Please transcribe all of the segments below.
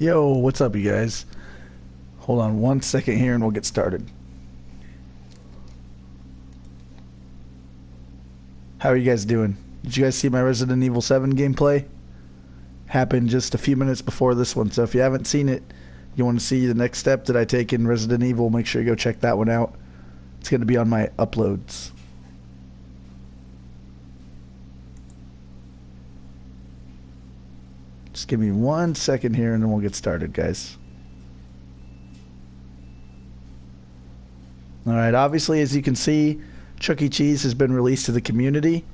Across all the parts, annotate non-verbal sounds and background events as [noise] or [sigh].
Yo, what's up, you guys? Hold on one second here and we'll get started. How are you guys doing? Did you guys see my Resident Evil 7 gameplay? Happened just a few minutes before this one, so if you haven't seen it, you want to see the next step that I take in Resident Evil, make sure you go check that one out. It's going to be on my uploads. Just give me one second here and then we'll get started, guys. All right, obviously, as you can see, Chuck E. Cheese has been released to the community.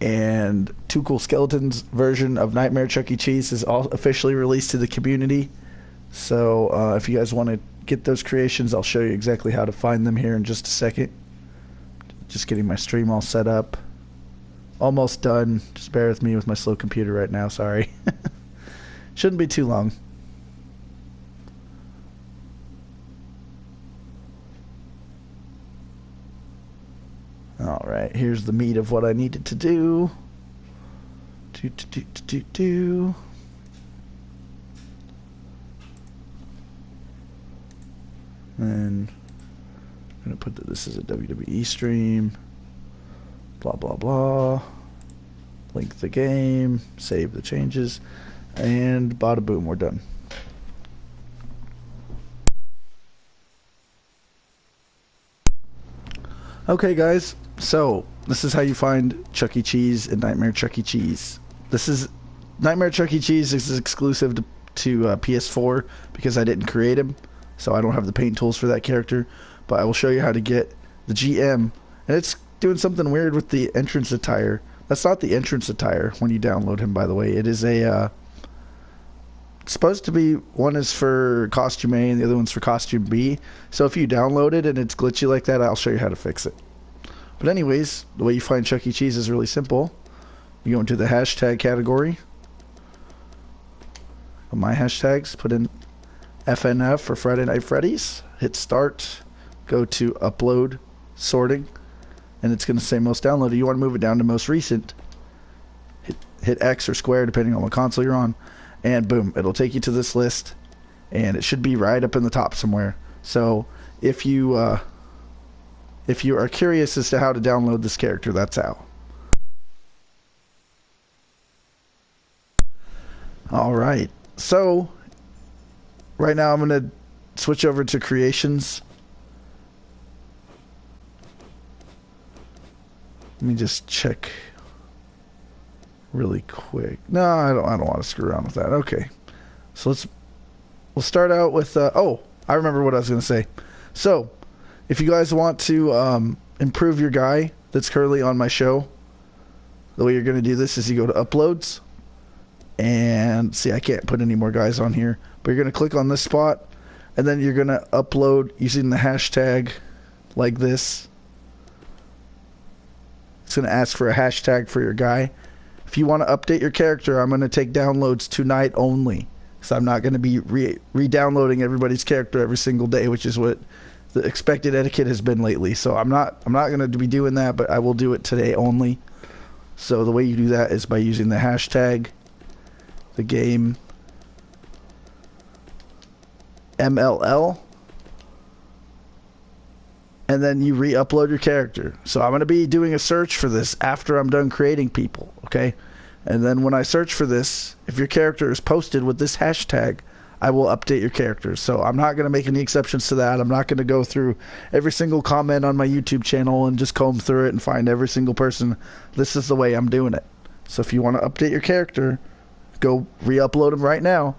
And Two Cool Skeletons version of Nightmare Chuck E. Cheese is all officially released to the community. So uh, if you guys want to get those creations, I'll show you exactly how to find them here in just a second. Just getting my stream all set up almost done. Just bear with me with my slow computer right now. Sorry. [laughs] Shouldn't be too long. All right, here's the meat of what I needed to do. Do do do do do. And I'm gonna put that this is a WWE stream blah blah blah link the game save the changes and bada boom we're done okay guys so this is how you find Chuck E. Cheese and Nightmare Chuck E. Cheese this is Nightmare Chuck E. Cheese is exclusive to, to uh, PS4 because I didn't create him so I don't have the paint tools for that character but I will show you how to get the GM and it's doing something weird with the entrance attire. That's not the entrance attire when you download him, by the way. It is a. Uh, supposed to be one is for costume A and the other one's for costume B. So if you download it and it's glitchy like that, I'll show you how to fix it. But anyways, the way you find Chuck E. Cheese is really simple. You go into the hashtag category. My hashtags, put in FNF for Friday Night Freddy's. Hit start. Go to upload sorting and it's going to say most downloaded. You want to move it down to most recent. Hit, hit X or square depending on what console you're on, and boom, it'll take you to this list, and it should be right up in the top somewhere. So if you uh, if you are curious as to how to download this character, that's how. All right, so right now I'm going to switch over to creations Let me just check really quick. No, I don't. I don't want to screw around with that. Okay, so let's we'll start out with. Uh, oh, I remember what I was going to say. So, if you guys want to um, improve your guy that's currently on my show, the way you're going to do this is you go to uploads and see. I can't put any more guys on here, but you're going to click on this spot, and then you're going to upload using the hashtag like this it's going to ask for a hashtag for your guy. If you want to update your character, I'm going to take downloads tonight only. So I'm not going to be re downloading everybody's character every single day, which is what the expected etiquette has been lately. So I'm not I'm not going to be doing that, but I will do it today only. So the way you do that is by using the hashtag, the game MLL and then you re-upload your character. So I'm going to be doing a search for this after I'm done creating people, okay? And then when I search for this, if your character is posted with this hashtag, I will update your character. So I'm not going to make any exceptions to that. I'm not going to go through every single comment on my YouTube channel and just comb through it and find every single person. This is the way I'm doing it. So if you want to update your character, go re-upload him right now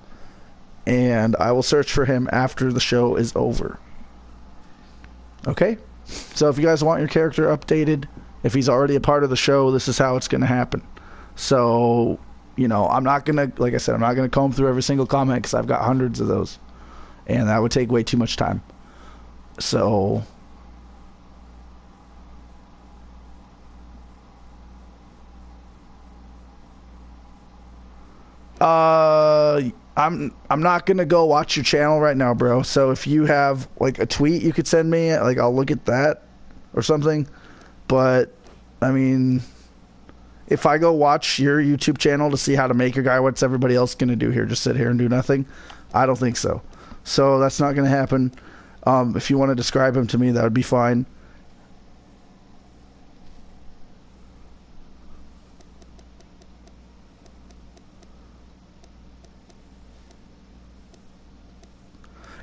and I will search for him after the show is over. Okay? So if you guys want your character updated, if he's already a part of the show, this is how it's going to happen. So, you know, I'm not going to, like I said, I'm not going to comb through every single comment because I've got hundreds of those. And that would take way too much time. So, uh I'm I'm not gonna go watch your channel right now, bro. So if you have like a tweet you could send me, like I'll look at that or something. But I mean, if I go watch your YouTube channel to see how to make a guy, what's everybody else to do here? Just sit here and do nothing? I don't think so. So that's not to happen. Um, if you want to describe him to me, that would be fine.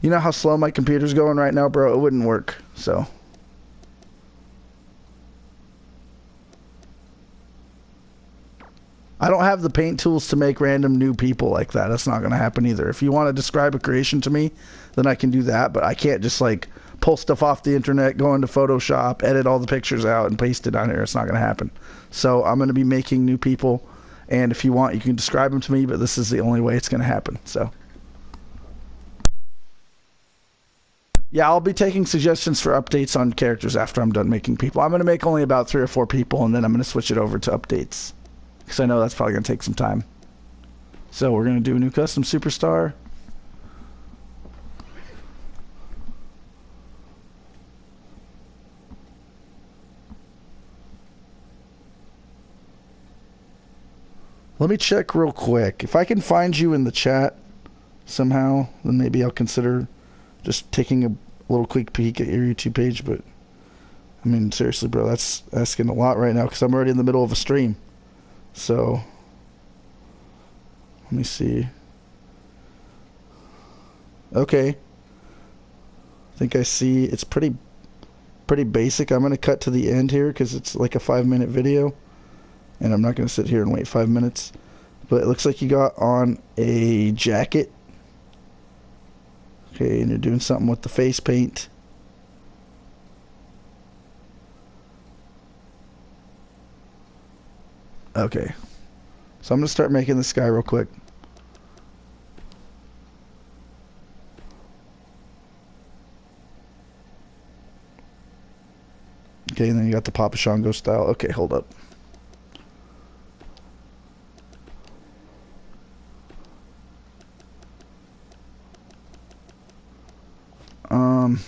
You know how slow my computer's going right now, bro? It wouldn't work. So. I don't have the paint tools to make random new people like that. That's not going to happen either. If you want to describe a creation to me, then I can do that, but I can't just like pull stuff off the internet, go into Photoshop, edit all the pictures out and paste it on here. It's not going to happen. So, I'm going to be making new people and if you want, you can describe them to me, but this is the only way it's going to happen. So, yeah, I'll be taking suggestions for updates on characters after I'm done making people. I'm going to make only about three or four people, and then I'm going to switch it over to updates because I know that's probably going to take some time. So we're going to do a new custom superstar. Let me check real quick. If I can find you in the chat somehow, then maybe I'll consider just taking a little quick peek at your YouTube page. But I mean, seriously, bro, that's asking a lot right now because I'm already in the middle of a stream. So let me see. Okay. I think I see it's pretty pretty basic. I'm going to cut to the end here cuz it's like a 5 minute video and I'm not going to sit here and wait 5 minutes. But it looks like you got on a jacket. Okay, and you're doing something with the face paint. Okay. So I'm going to start making this guy real quick. Okay, and then you got the Papa Shango style. Okay, hold up. Um...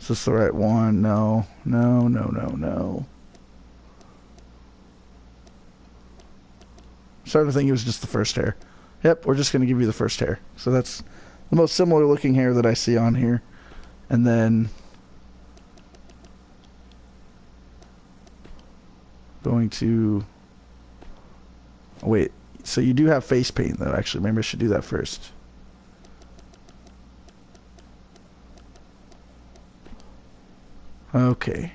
Is this the right one? No, no, no, no, no. I'm starting to think it was just the first hair. Yep, we're just going to give you the first hair. So that's the most similar looking hair that I see on here. And then going to oh, wait. So you do have face paint though. Actually, maybe I should do that first. Okay.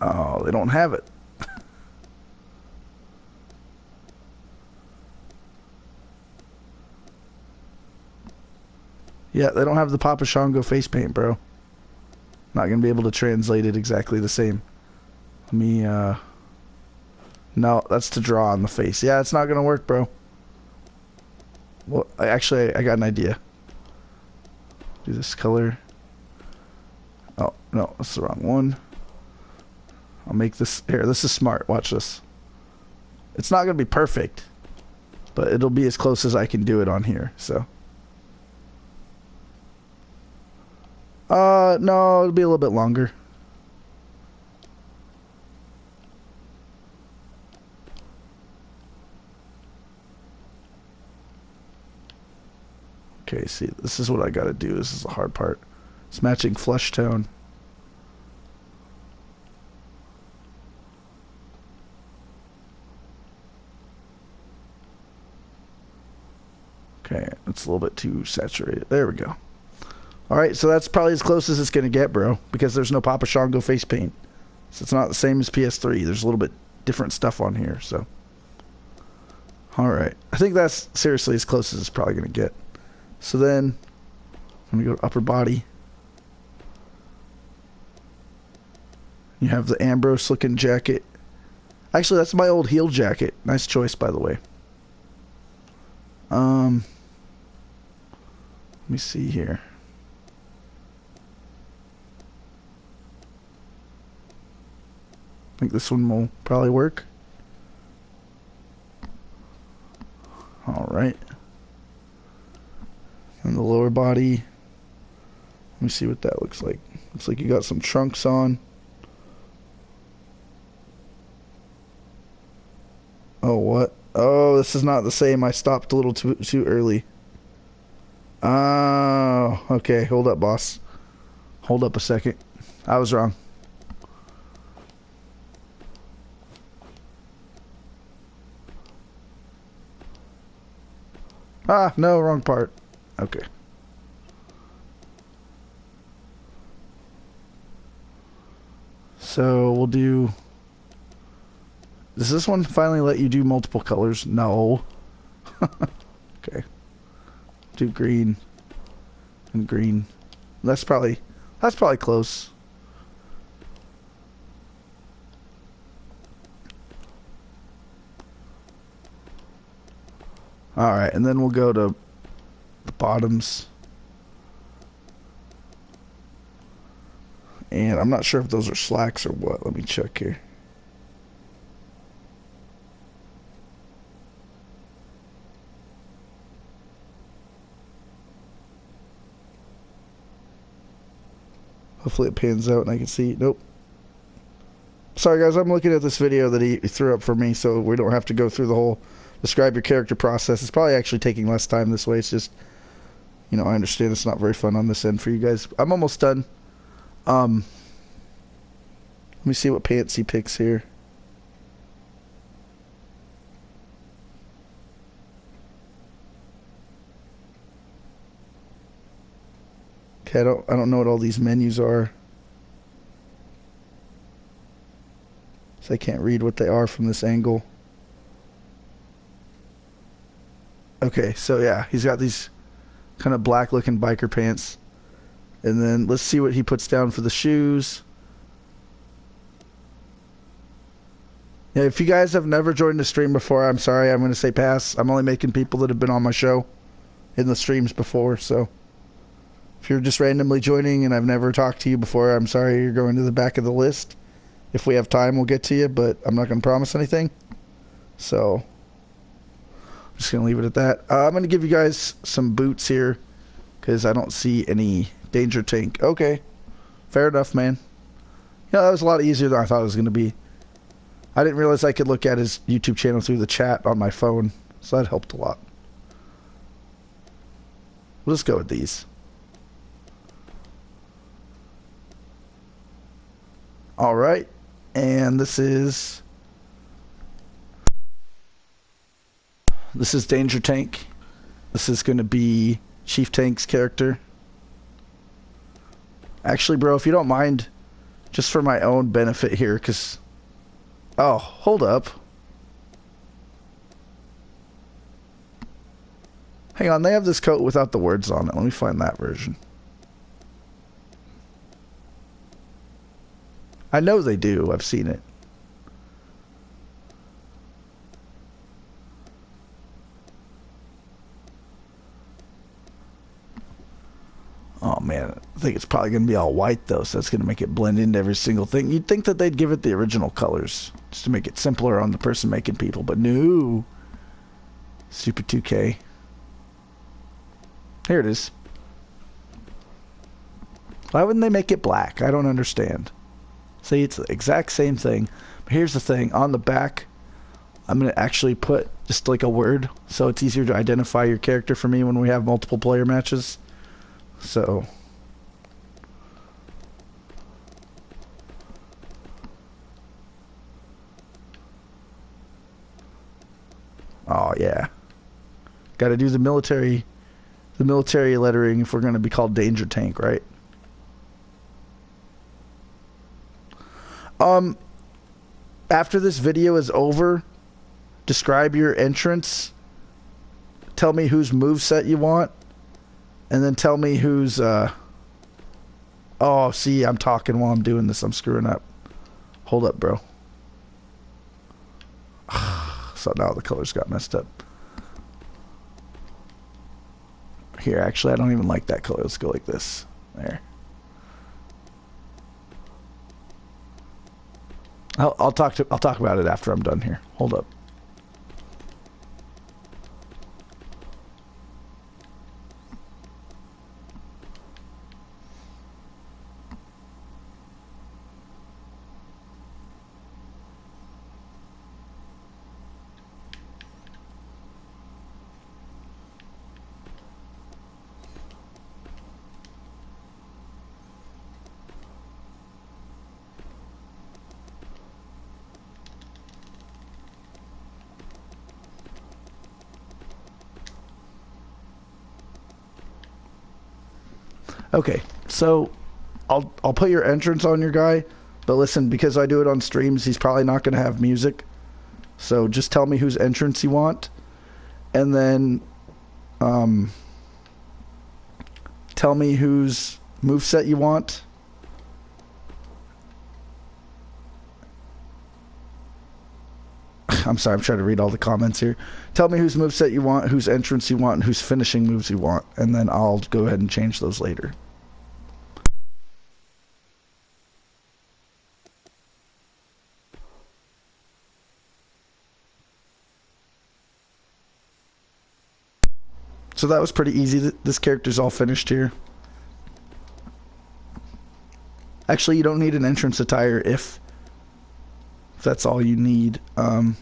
Oh, they don't have it. [laughs] yeah, they don't have the Papa Shango face paint, bro. Not gonna be able to translate it exactly the same. Let me, uh... No, that's to draw on the face. Yeah, it's not gonna work, bro. Well, I actually, I got an idea. Do this color. Oh, no, that's the wrong one. I'll make this, here, this is smart, watch this. It's not going to be perfect, but it'll be as close as I can do it on here, so. Uh, no, it'll be a little bit longer. Okay, see, this is what I gotta do. This is the hard part. It's matching flush tone. Okay, it's a little bit too saturated. There we go. Alright, so that's probably as close as it's gonna get, bro. Because there's no Papa Shango face paint. So it's not the same as PS3. There's a little bit different stuff on here, so. Alright. I think that's seriously as close as it's probably gonna get. So then, let me go to upper body. You have the Ambrose looking jacket. Actually, that's my old heel jacket. Nice choice, by the way. Um, Let me see here. I think this one will probably work. All right. And the lower body. Let me see what that looks like. Looks like you got some trunks on. Oh, what? Oh, this is not the same. I stopped a little too too early. Oh, okay. Hold up, boss. Hold up a second. I was wrong. Ah, no, wrong part. Okay. So we'll do. Does this one finally let you do multiple colors? No. [laughs] okay. Do green and green. That's probably that's probably close. All right, and then we'll go to the bottoms. And I'm not sure if those are slacks or what. Let me check here. Hopefully it pans out and I can see. Nope. Sorry guys, I'm looking at this video that he threw up for me so we don't have to go through the whole describe your character process. It's probably actually taking less time this way. It's just, you know, I understand it's not very fun on this end for you guys. I'm almost done. Um, let me see what pants he picks here. Okay, I don't, I don't know what all these menus are. So I can't read what they are from this angle. Okay, so yeah, he's got these kind of black looking biker pants. And then let's see what he puts down for the shoes. Yeah, if you guys have never joined the stream before, I'm sorry, I'm going to say pass. I'm only making people that have been on my show in the streams before, so if you're just randomly joining and I've never talked to you before, I'm sorry you're going to the back of the list. If we have time, we'll get to you, but I'm not going to promise anything. So I'm just gonna leave it at that. Uh, I'm gonna give you guys some boots here because I don't see any danger tank. Okay, fair enough, man. Yeah, that was a lot easier than I thought it was gonna be. I didn't realize I could look at his YouTube channel through the chat on my phone, so that helped a lot. We'll just go with these. All right, and this is This is Danger Tank. This is going to be Chief Tank's character. Actually, bro, if you don't mind, just for my own benefit here, because... Oh, hold up. Hang on, they have this coat without the words on it. Let me find that version. I know they do. I've seen it. Oh man, I think it's probably going to be all white though, so that's going to make it blend into every single thing. You'd think that they'd give it the original colors just to make it simpler on the person making people, but no. Super 2K. Here it is. Why wouldn't they make it black? I don't understand. See, it's the exact same thing. But here's the thing. On the back, I'm going to actually put just like a word so it's easier to identify your character for me when we have multiple player matches. So Oh yeah. Got to do the military the military lettering if we're going to be called Danger Tank, right? Um after this video is over, describe your entrance. Tell me whose move set you want and then tell me who's uh oh see i'm talking while i'm doing this i'm screwing up hold up bro [sighs] so now the colors got messed up Here, actually, I don't even like that color. Let's go like this. There. I'll, I'll talk to I'll talk about it after I'm done here. Hold up. Okay, so I'll I'll put your entrance on your guy, but listen, because I do it on streams, he's probably not going to have music. So just tell me whose entrance you want, and then um, tell me whose move set you want. [laughs] I'm sorry, I'm trying to read all the comments here. Tell me whose move set you want, whose entrance you want, and whose finishing moves you want, and then I'll go ahead and change those later. So that was pretty easy. This character's all finished here. Actually, you don't need an entrance attire if, if that's all you need. Um,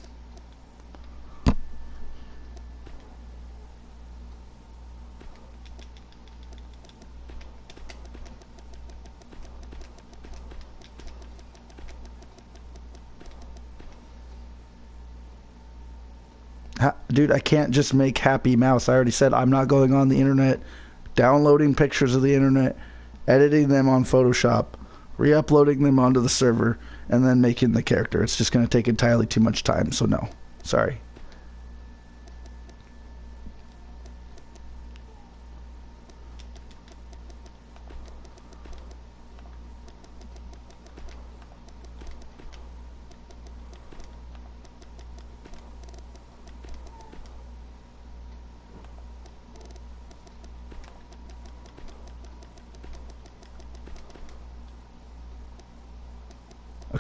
dude, I can't just make Happy Mouse. I already said I'm not going on the internet, downloading pictures of the internet, editing them on Photoshop, re uploading them onto the server, and then making the character. It's just going to take entirely too much time, so no. Sorry.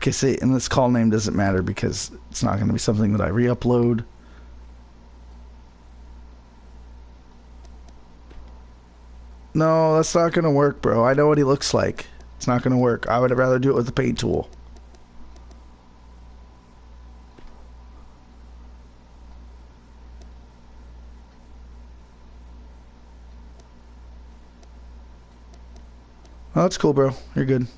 Okay, see, and this call name doesn't matter because it's not going to be something that I re-upload. No, that's not going to work, bro. I know what he looks like. It's not going to work. I would rather do it with the paint tool. Oh, that's cool, bro. You're good.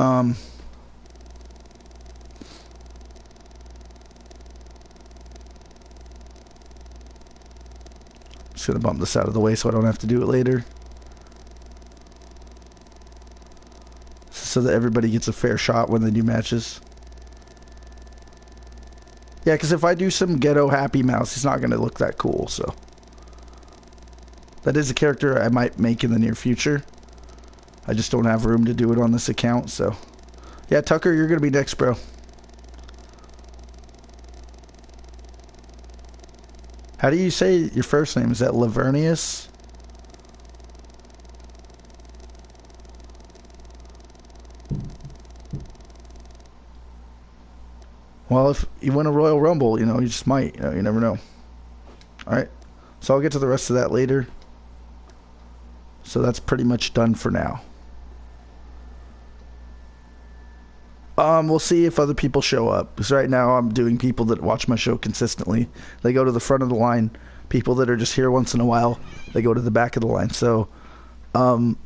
Um, just gonna bump this out of the way so I don't have to do it later. So that everybody gets a fair shot when they do matches. Yeah, because if I do some ghetto Happy Mouse, he's not going to look that cool, so. That is a character I might make in the near future. I just don't have room to do it on this account, so. Yeah, Tucker, you're going to be next, bro. How do you say your first name? Is that Lavernius? Well, if you win a Royal Rumble, you know, you just might. You, know, you never know. All right. So I'll get to the rest of that later. So that's pretty much done for now. Um, we'll see if other people show up. Because right now I'm doing people that watch my show consistently. They go to the front of the line. People that are just here once in a while, they go to the back of the line. So, um,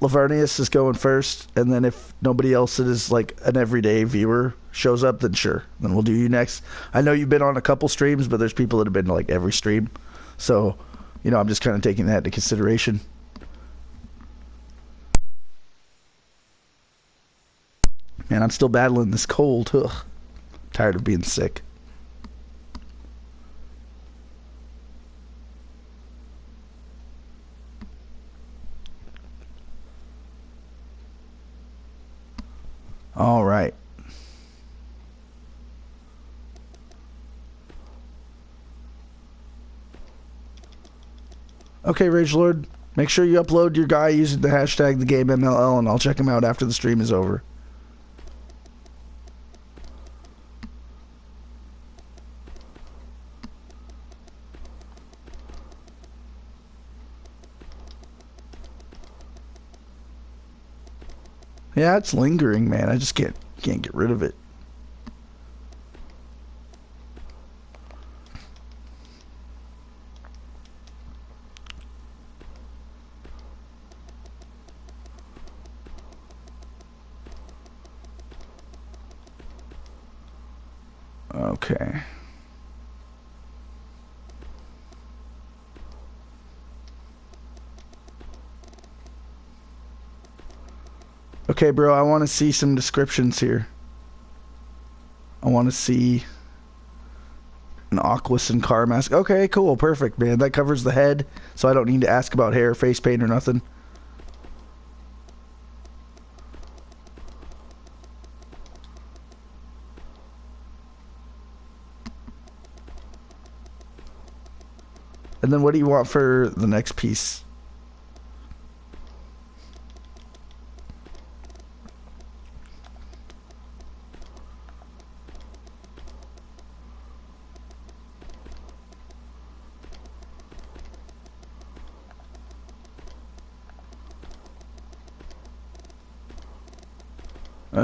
Lavernius is going first, and then if nobody else that is like an everyday viewer shows up, then sure, then we'll do you next. I know you've been on a couple streams, but there's people that have been to like every stream, so you know I'm just kind of taking that into consideration. Man, I'm still battling this cold. Ugh. Tired of being sick. All right. Okay, Rage Lord. Make sure you upload your guy using the hashtag the game and I'll check him out after the stream is over. Yeah, it's lingering, man. I just can't can't get rid of it. Okay. Okay, bro, I want to see some descriptions here. I want to see an Aqua Sin Cara mask. Okay, cool, perfect, man. That covers the head, so I don't need to ask about hair, face paint, or nothing. And then what do you want for the next piece?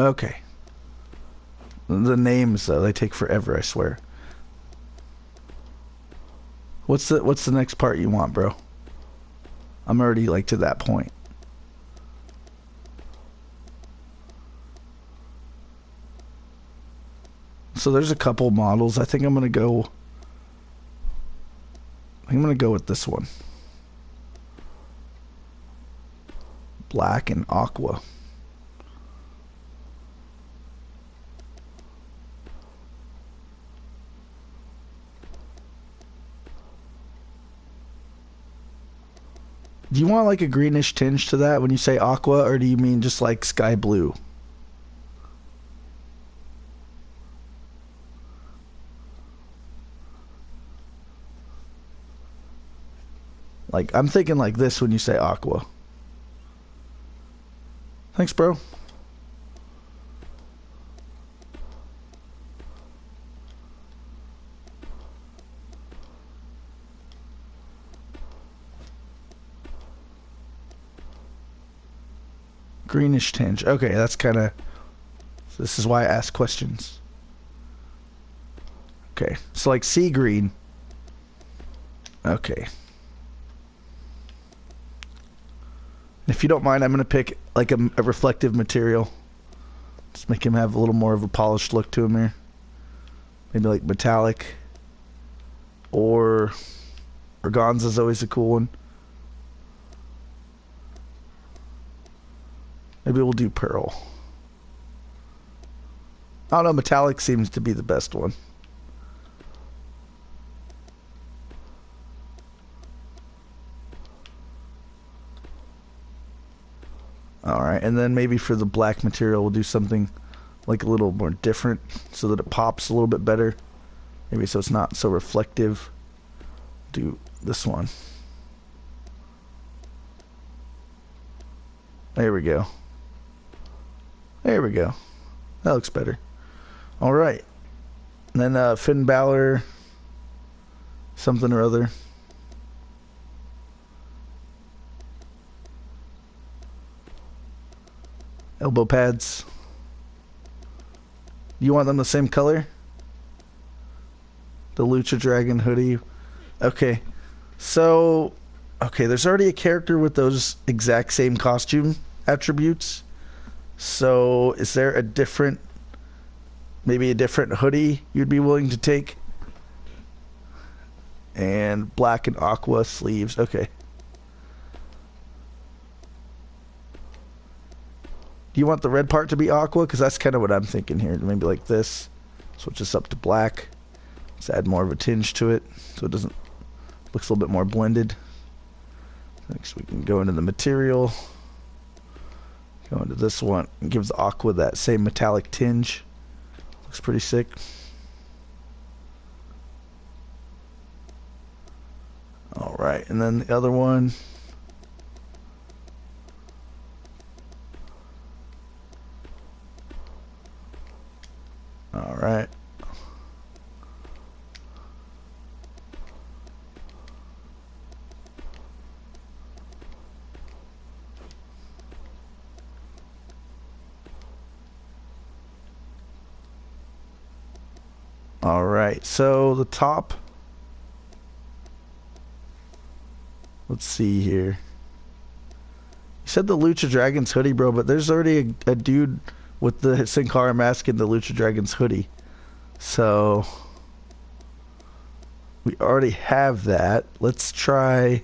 Okay. The names though, they take forever, I swear. What's the what's the next part you want, bro? I'm already like to that point. So there's a couple models. I think I'm gonna go. I'm gonna go with this one. Black and aqua. Do you want like a greenish tinge to that when you say aqua, or do you mean just like sky blue? Like, I'm thinking like this when you say aqua. Thanks, bro. Greenish tinge. Okay, that's kind of... This is why I ask questions. Okay, so like sea green. Okay. If you don't mind, I'm going to pick like a, a, reflective material. Just make him have a little more of a polished look to him here. Maybe like metallic. Or organza's always a cool one. Maybe we'll do pearl. I don't know, metallic seems to be the best one. Alright, and then maybe for the black material we'll do something like a little more different so that it pops a little bit better. Maybe so it's not so reflective. Do this one. There we go. There we go. That looks better. All right. And then uh, Finn Balor, something or other. Elbow pads. You want them the same color? The Lucha Dragon hoodie. Okay. So, okay, there's already a character with those exact same costume attributes. So, is there a different, maybe a different hoodie you'd be willing to take? And black and aqua sleeves. Okay. Do you want the red part to be aqua? Because that's kind of what I'm thinking here. Maybe like this. Switch this up to black. Let's add more of a tinge to it so it doesn't looks a little bit more blended. Next we can go into the material. Go into this one. Gives aqua that same metallic tinge. Looks pretty sick. Alright. and then the other one. All All right, so the top. Let's see here. You said the Lucha Dragons hoodie, bro, but there's already a, a dude with the [laughs] Sin Cara mask in the Lucha Dragons hoodie. So we already have that. Let's try.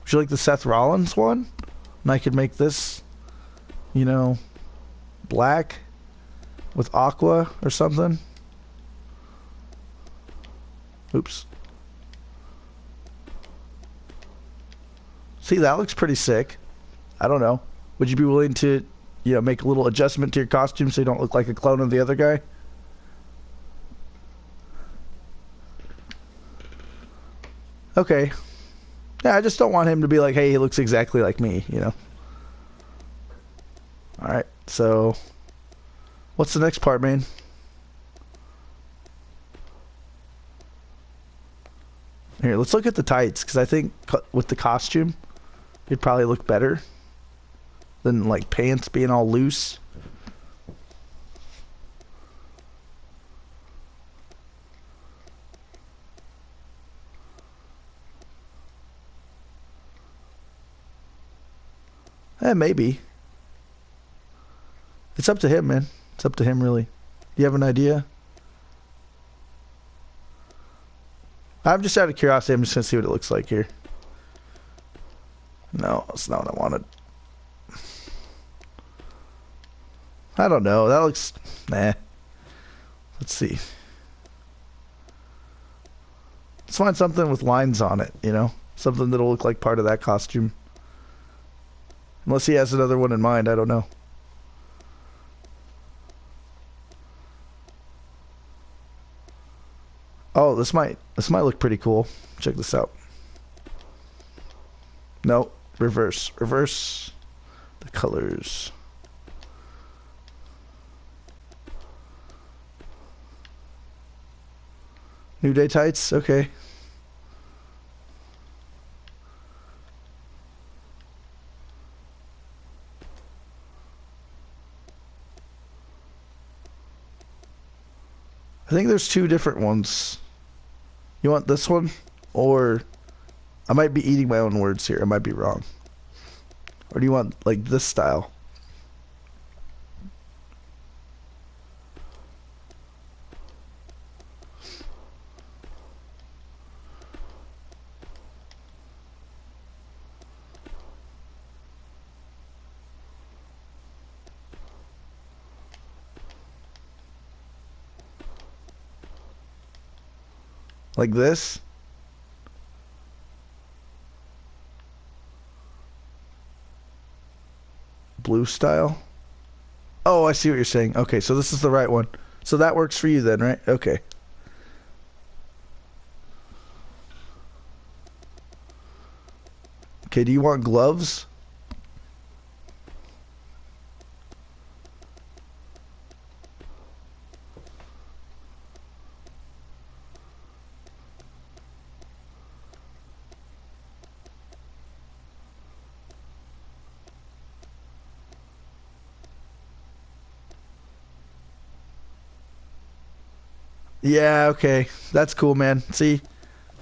Would you like the Seth Rollins one? And I could make this, you know, black with aqua or something. Oops. See, that looks pretty sick. I don't know. Would you be willing to, you know, make a little adjustment to your costume so you don't look like a clone of the other guy? Okay. Yeah, I just don't want him to be like, hey, he looks exactly like me, you know? Alright, so what's the next part, man? Here, let's look at the tights, because I think with the costume, it'd probably look better than like pants being all loose. Eh, maybe. It's up to him, man. It's up to him, really. Do you have an idea? I'm just out of curiosity. I'm just going to see what it looks like here. No, that's not what I wanted. I don't know. That looks... Nah. Let's see. Let's find something with lines on it, you know? Something that'll look like part of that costume. Unless he has another one in mind, I don't know. Oh, this might this might look pretty cool. Check this out. No, reverse. Reverse the colors. New Day tights? Okay. I think there's two different ones. You want this one? Or I might be eating my own words here. I might be wrong. Or do you want like this style? Like this? Blue style? Oh, I see what you're saying. Okay, so this is the right one. So that works for you then, right? Okay. Okay, do you want gloves? Yeah, okay. That's cool, man. See?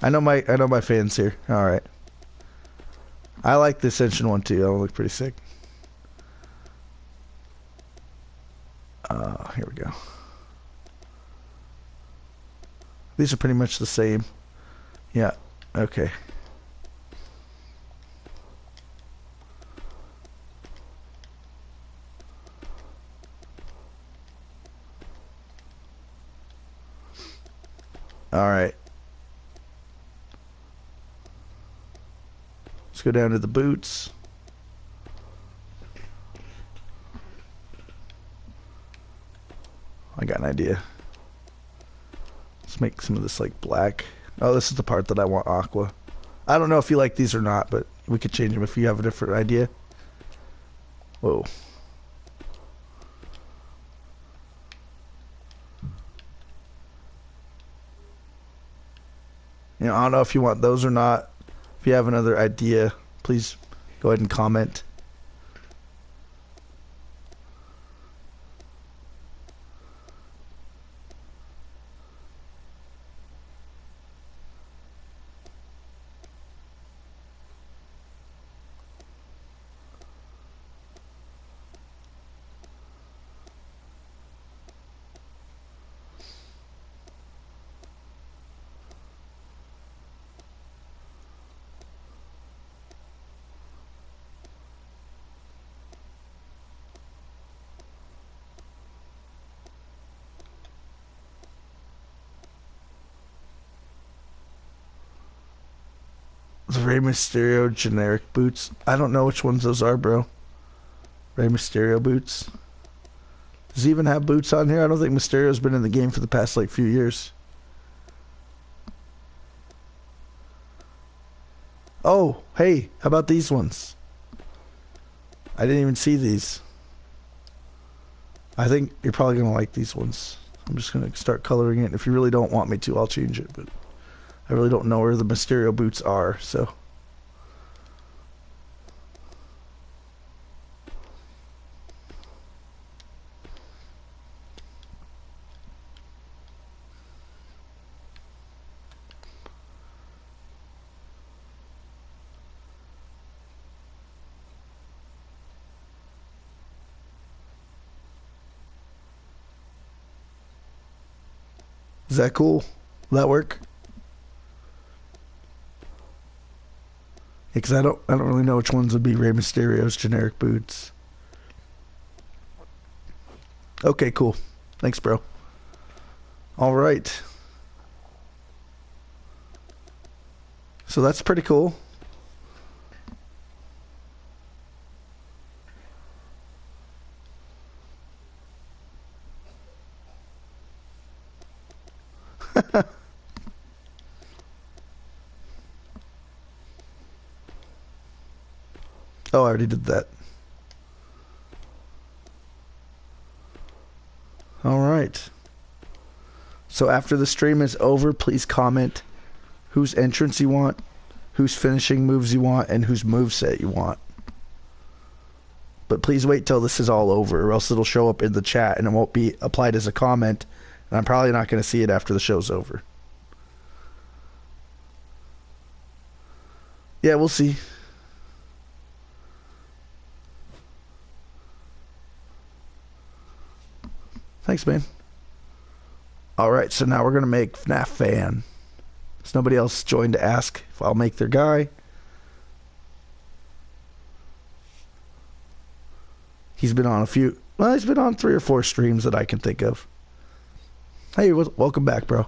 I know my I know my fans here. All right. I like the Ascension one too. That'll look pretty sick. Uh, here we go. These are pretty much the same. Yeah. Okay. All right. Let's go down to the boots. I got an idea. Let's make some of this like black Oh, this is the part that I want aqua. I don't know if you like these or not, but we could change them if you have a different idea. Whoa. Know, I don't know if you want those or not. If you have another idea, please go ahead and comment. Mysterio generic boots. I don't know which ones those are, bro. Rey Mysterio boots. Does he even have boots on here? I don't think Mysterio's been in the game for the past like few years. Oh, hey, how about these ones? I didn't even see these. I think you're probably gonna like these ones. I'm just gonna start coloring it. If you really don't want me to, I'll change it, but I really don't know where the Mysterio boots are, so. Is that cool? Will that work? Because I don't, I don't really know which ones would be Rey Mysterio's generic boots. Okay, cool. Thanks, bro. All right. So that's pretty cool. Oh, I already did that. All right. So after the stream is over, please comment whose entrance you want, whose finishing moves you want, and whose move set you want. But please wait till this is all over, or else it'll show up in the chat and it won't be applied as a comment, and I'm probably not going to see it after the show's over. Yeah, we'll see. Thanks, man. All right, so now we're gonna make FNAF fan. There's nobody else joined to ask if I'll make their guy. He's been on a few. Well, he's been on three or four streams that I can think of. Hey, welcome back, bro.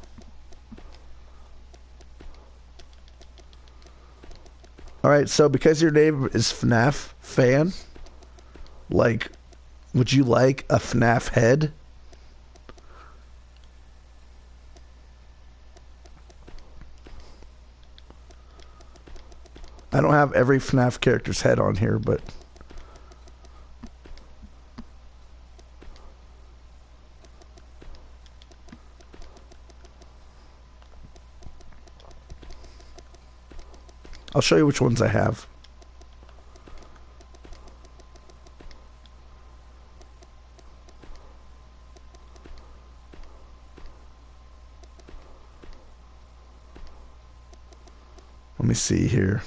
All right, so because your name is FNAF fan, like, would you like a FNAF head? I don't have every FNAF character's head on here, but... I'll show you which ones I have. Let me see here.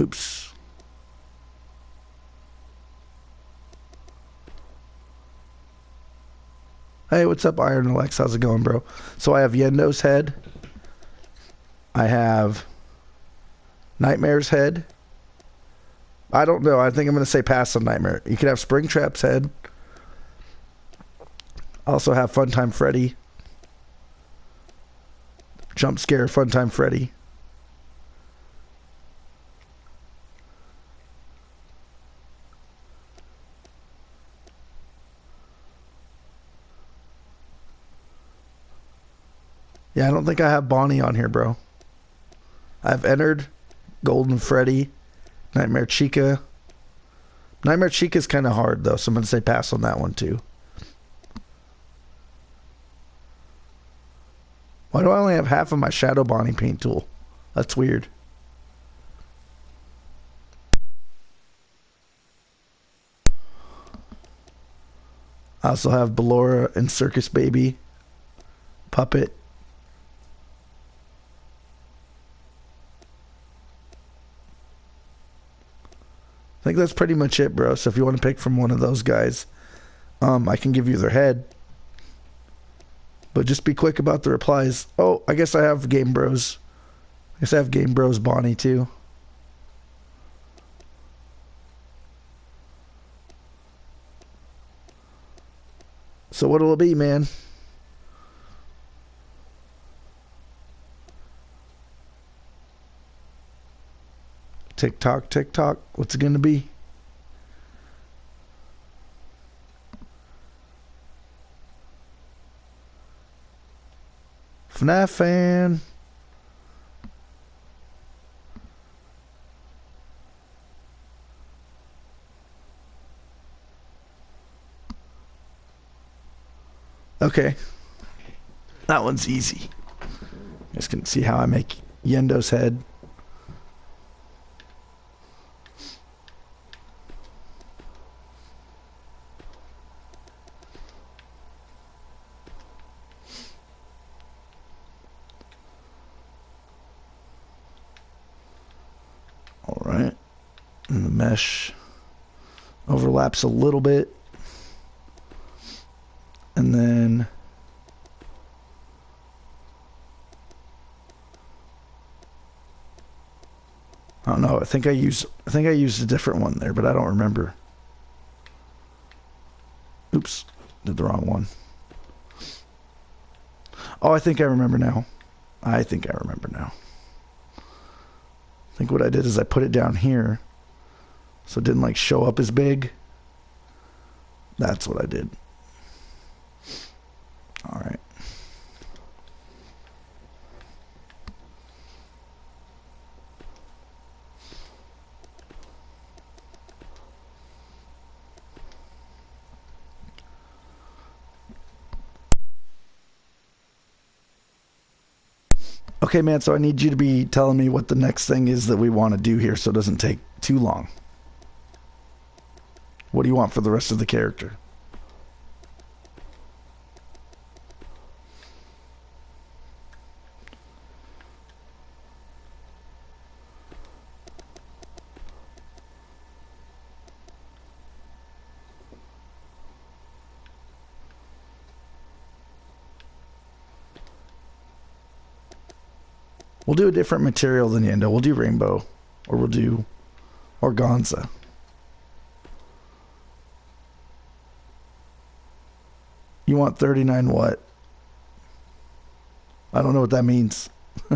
Oops. Hey, what's up, Iron Alex? How's it going, bro? So I have Yenndo's head. I have Nightmare's head. I don't know. I think I'm going to say pass on Nightmare. You can have Springtrap's head. Also have Funtime Freddy. Jump Scare Funtime Freddy. Yeah, I don't think I have Bonnie on here, bro. I've entered Golden Freddy, Nightmare Chica. Nightmare Chica is kind of hard though, so I'm gonna say pass on that one too. Why do I only have half of my Shadow Bonnie paint tool? That's weird. I also have Ballora and Circus Baby, Puppet. I think that's pretty much it, bro. So if you want to pick from one of those guys, um, I can give you their head. But just be quick about the replies. Oh, I guess I have Game Bros. I guess I have Game Bros Bonnie too. So what'll it be, man? TikTok, TikTok. What's it gonna be? FNAF fan. Okay. That one's easy. Guys can see how I make Yenndo's head. All right. And the mesh overlaps a little bit. And then I don't know. I think I use I think I used a different one there, but I don't remember. Oops, did the wrong one. Oh, I think I remember now. I think I remember now. I think what I did is I put it down here so it didn't like show up as big. That's what I did. All right. Okay, man, so I need you to be telling me what the next thing is that we want to do here so it doesn't take too long. What do you want for the rest of the character? We'll do a different material than Yenndo. We'll do rainbow, or we'll do organza. Want 39 what? I don't know what that means. [laughs]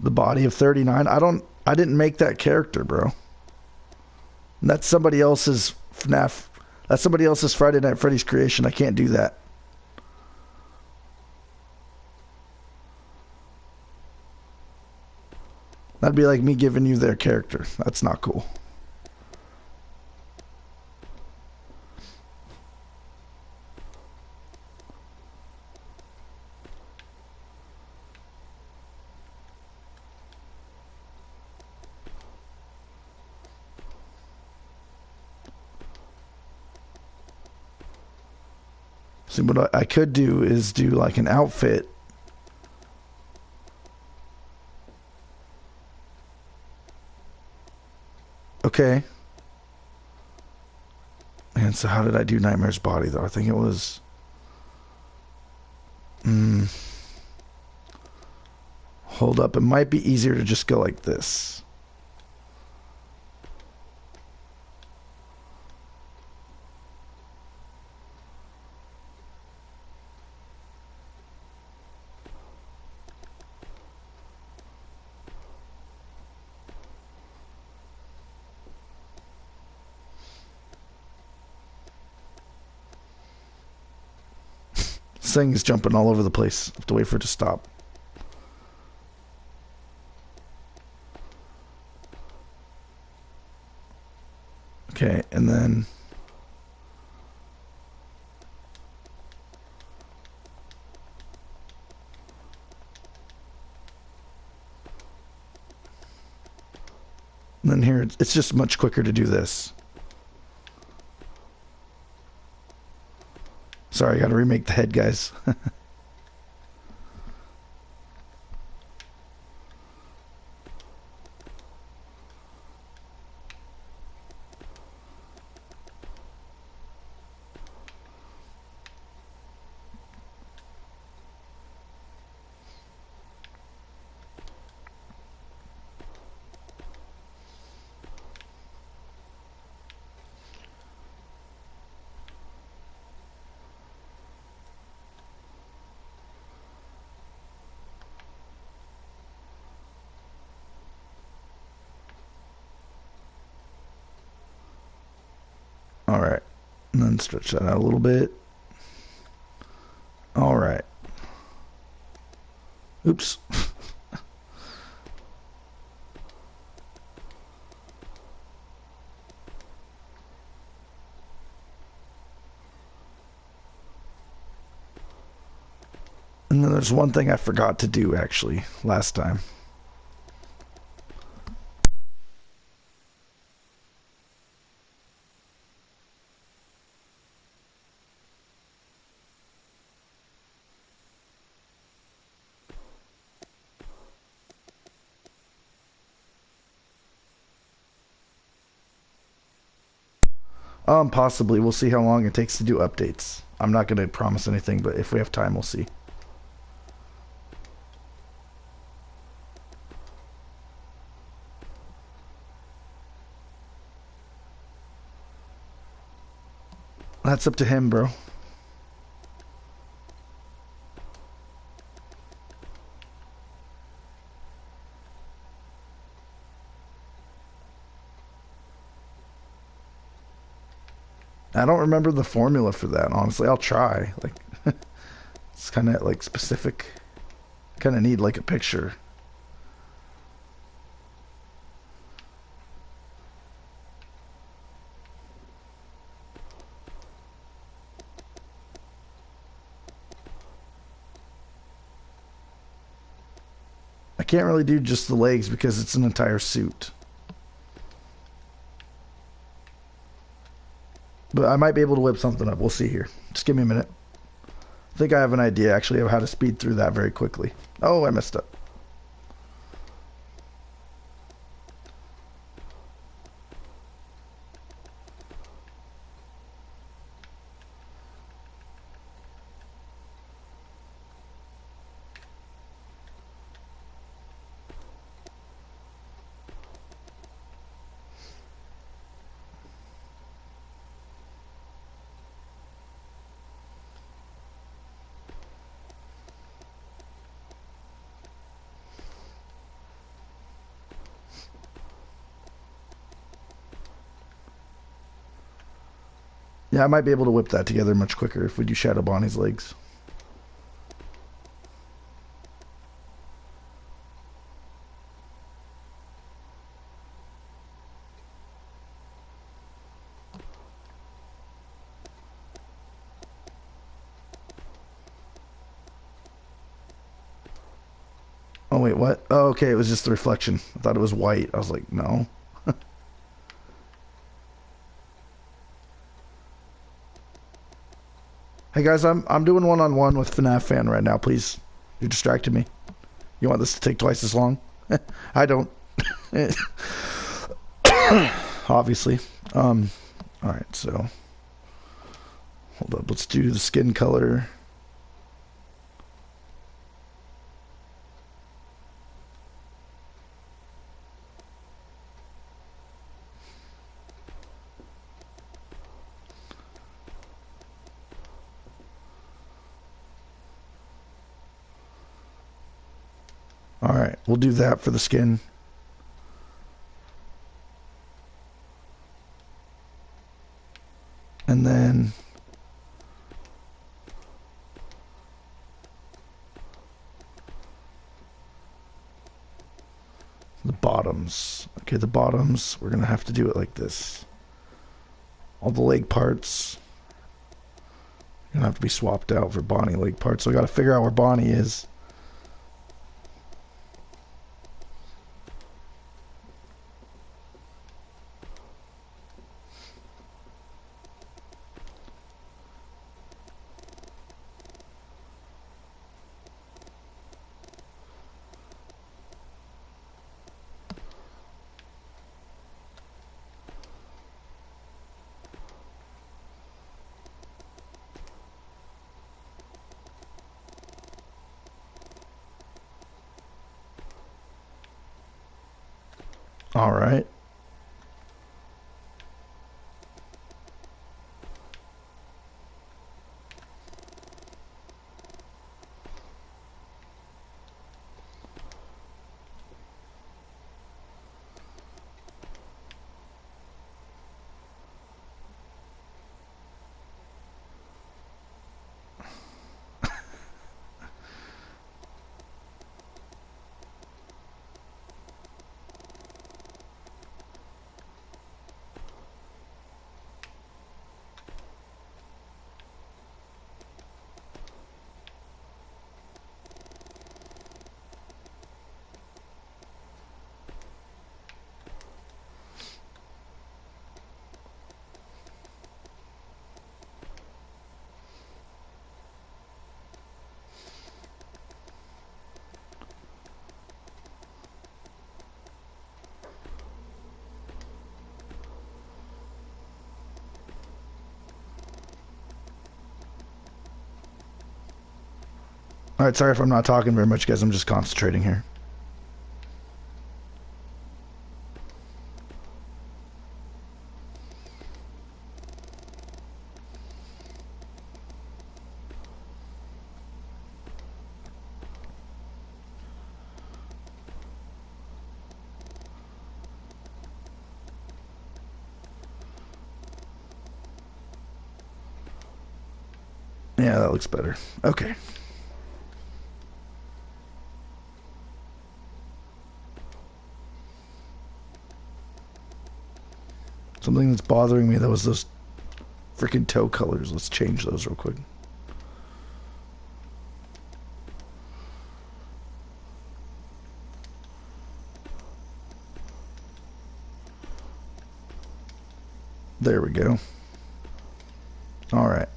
the body of 39. I don't I didn't make that character, bro. That's somebody else's FNAF. That's somebody else's Friday Night Freddy's creation. I can't do that. That'd be like me giving you their character. That's not cool. What I could do is do like an outfit. Okay. And so, how did I do Nightmare's body though? I think it was. Hmm. Hold up. It might be easier to just go like this. Thing is jumping all over the place. I have to wait for it to stop. Okay, and then And then here, it's just much quicker to do this. Sorry, I gotta remake the head, guys. [laughs] All right. And then stretch that out a little bit. All right. Oops. [laughs] and then there's one thing I forgot to do actually last time. Possibly. We'll see how long it takes to do updates. I'm not going to promise anything, but if we have time, we'll see. That's up to him, bro. I don't remember the formula for that. Honestly, I'll try. Like, [laughs] it's kind of like specific. Kind of need like a picture. I can't really do just the legs because it's an entire suit. But I might be able to whip something up. We'll see here. Just give me a minute. I think I have an idea actually of how to speed through that very quickly. Oh, I messed up. Yeah, I might be able to whip that together much quicker if we do Shadow Bonnie's legs. Oh wait, what? Oh, okay, it was just the reflection. I thought it was white. I was like, no. Hey guys, I'm I'm doing one on one with FNAF fan right now. Please, you distracted me. You want this to take twice as long? [laughs] I don't. [coughs] Obviously. Um. All right. So, hold up. Let's do the skin color. do that for the skin. And then... The bottoms. Okay, the bottoms, we're going to have to do it like this. All the leg parts going to have to be swapped out for Bonnie leg parts. So I got to figure out where Bonnie is. All right, sorry if I'm not talking very much, guys. I'm just concentrating here. Yeah, that looks better. Okay. Something that's bothering me, that was those freaking toe colors. Let's change those real quick. There we go. All right.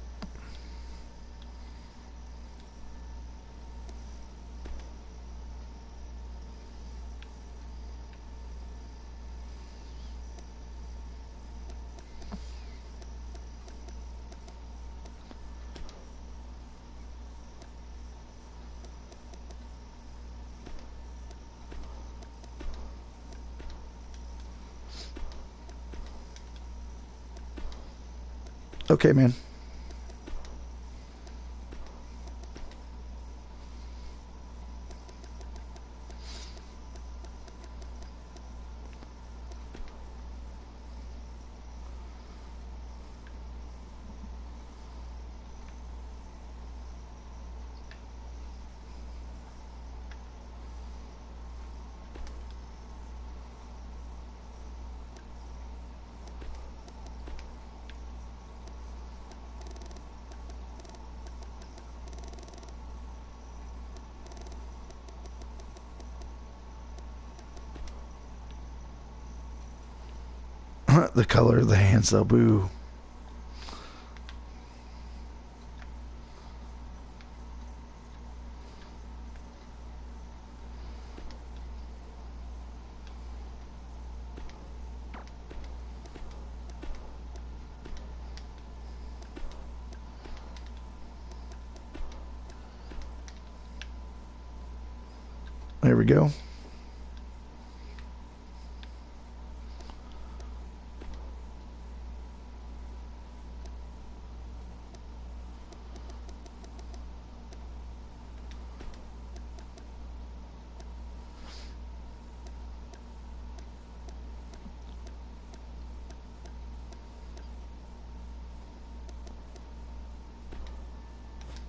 Okay, man. The color of the hands though, boo. There we go.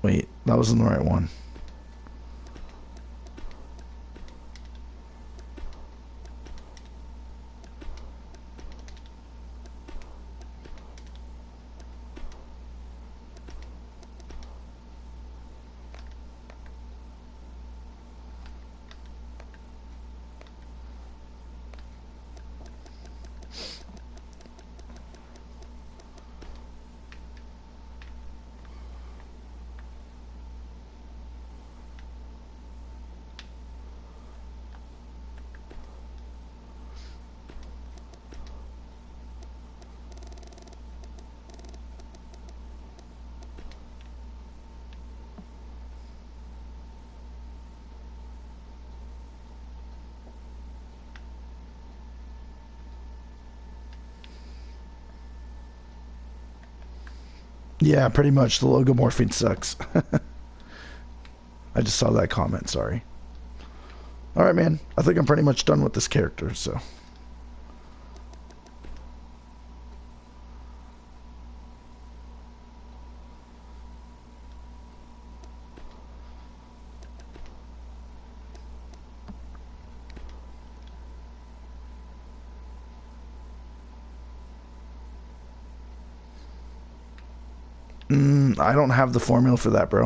Wait, that wasn't the right one. Yeah, pretty much. The logo morphine sucks. [laughs] I just saw that comment. Sorry. All right, man. I think I'm pretty much done with this character. So. Mm, I don't have the formula for that, bro.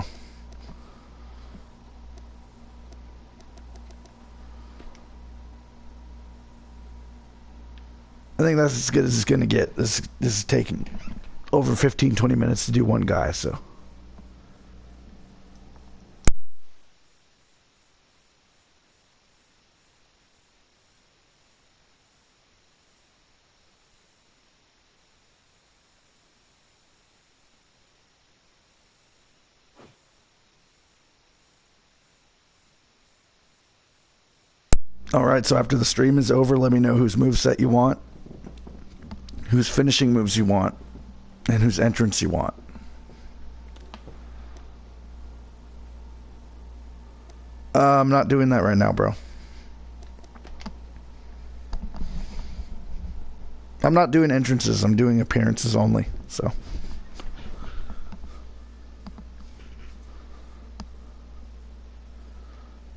I think that's as good as it's going to get. This, this is taking over 15, 20 minutes to do one guy, so. All right, so after the stream is over, let me know whose moveset you want, whose finishing moves you want, and whose entrance you want. Uh, I'm not doing that right now, bro. I'm not doing entrances. I'm doing appearances only. So.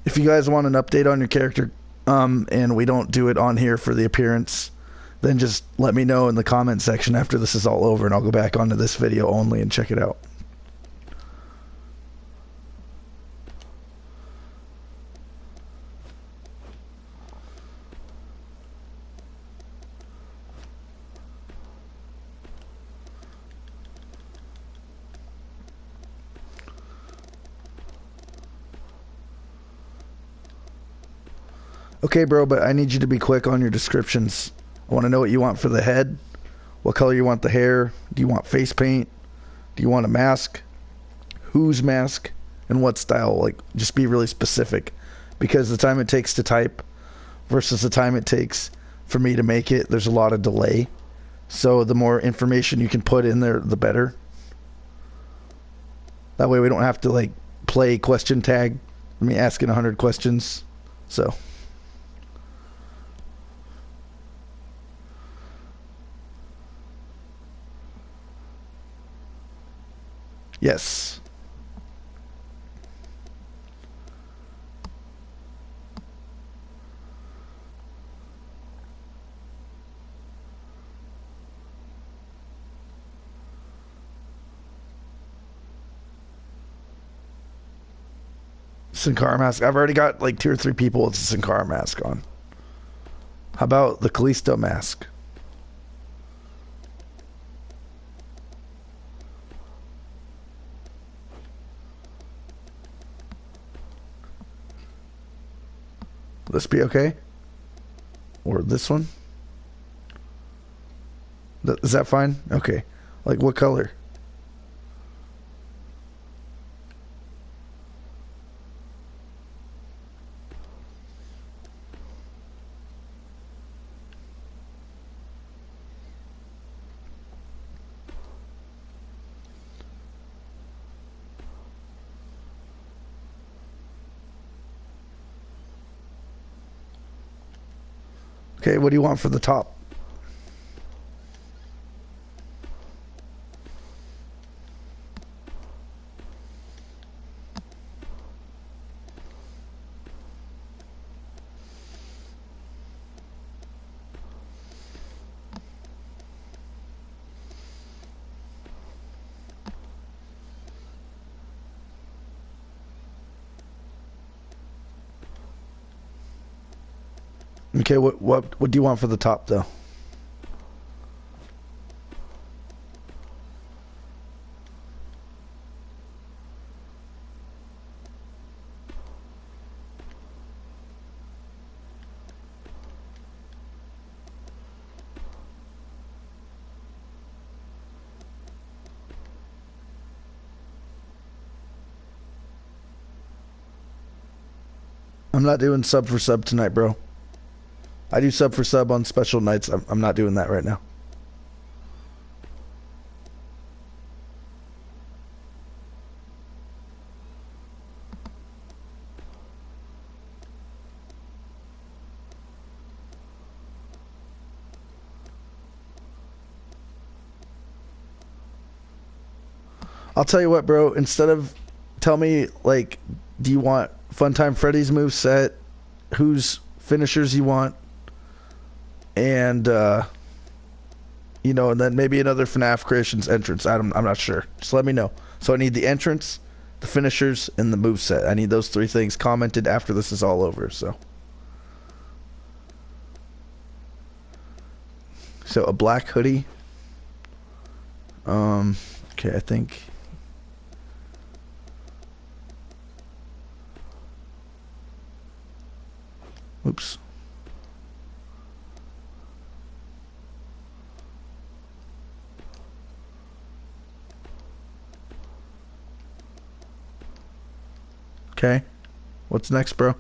If you guys want an update on your character, um, and we don't do it on here for the appearance, then just let me know in the comment section after this is all over, and I'll go back onto this video only and check it out. Okay, bro, but I need you to be quick on your descriptions. I want to know what you want for the head, what color you want the hair, do you want face paint, do you want a mask, whose mask, and what style. Like, just be really specific because the time it takes to type versus the time it takes for me to make it, there's a lot of delay. So, the more information you can put in there, the better. That way, we don't have to like play question tag. Me asking 100 questions. So. Yes. Sin Cara mask. I've already got like two or three people with the Sin Cara mask on. How about the Kalisto mask? This be okay? Or this one? Is that fine? Okay. Like what color? Okay, what do you want for the top? Okay, what do you want for the top though? I'm not doing sub for sub tonight, bro. I do sub for sub on special nights. I'm, I'm not doing that right now. I'll tell you what, bro. Instead of tell me like, do you want Funtime Freddy's move set? Whose finishers you want? And uh, you know, and then maybe another FNAF Creations entrance. I'm I'm not sure. Just let me know. So I need the entrance, the finishers, and the move set. I need those three things commented after this is all over. So. So a black hoodie. Um, okay, I think. Oops. Okay. What's next, bro?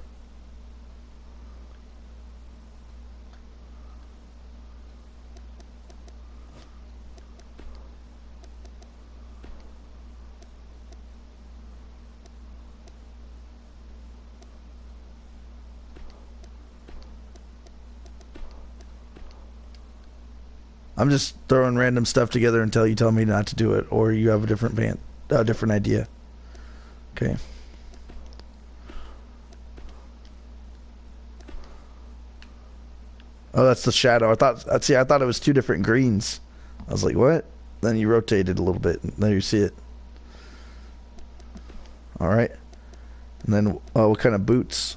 I'm just throwing random stuff together until you tell me not to do it, or you have a different van, a different idea. Okay. Oh, that's the shadow. I thought. uh, See, I thought it was two different greens. I was like, what? Then you rotated a little bit. And there you see it. All right. And then, oh, what kind of boots?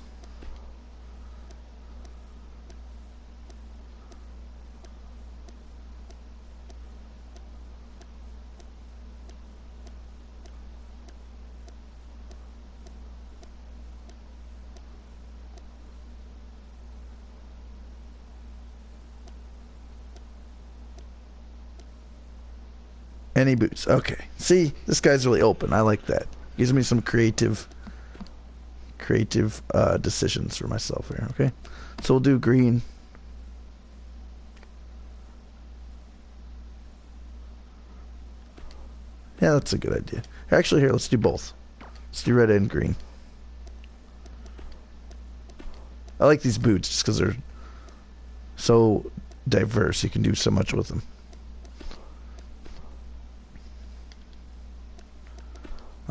Any boots. Okay. See, this guy's really open. I like that. Gives me some creative creative uh, decisions for myself here, okay? So we'll do green. Yeah, that's a good idea. Actually, here, let's do both. Let's do red and green. I like these boots just because they're so diverse. You can do so much with them.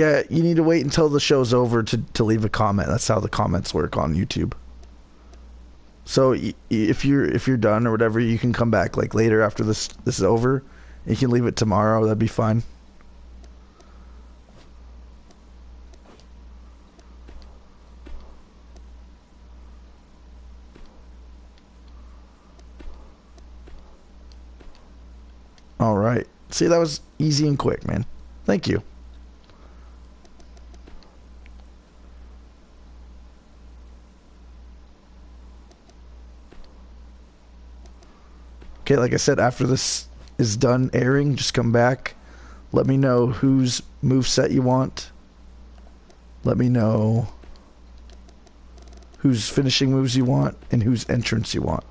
Yeah, you need to wait until the show's over to, to leave a comment. That's how the comments work on YouTube. So if you're if you're done or whatever, you can come back like later after this this is over. You can leave it tomorrow. That'd be fine. All right. See, that was easy and quick, man. Thank you. Okay, like I said, after this is done airing, just come back. Let me know whose move set you want. Let me know whose finishing moves you want and whose entrance you want.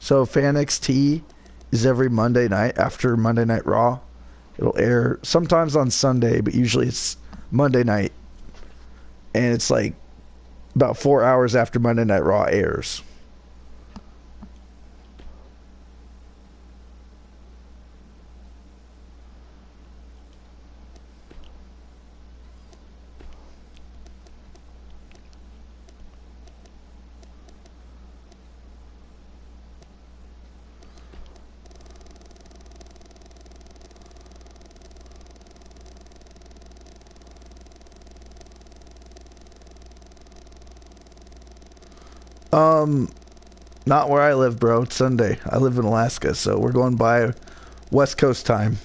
So Fan XT is every Monday night after Monday Night Raw. It'll air sometimes on Sunday, but usually it's Monday night. And it's like about four hours after Monday Night Raw airs. Um, not where I live, bro. It's Sunday. I live in Alaska, so we're going by West Coast time.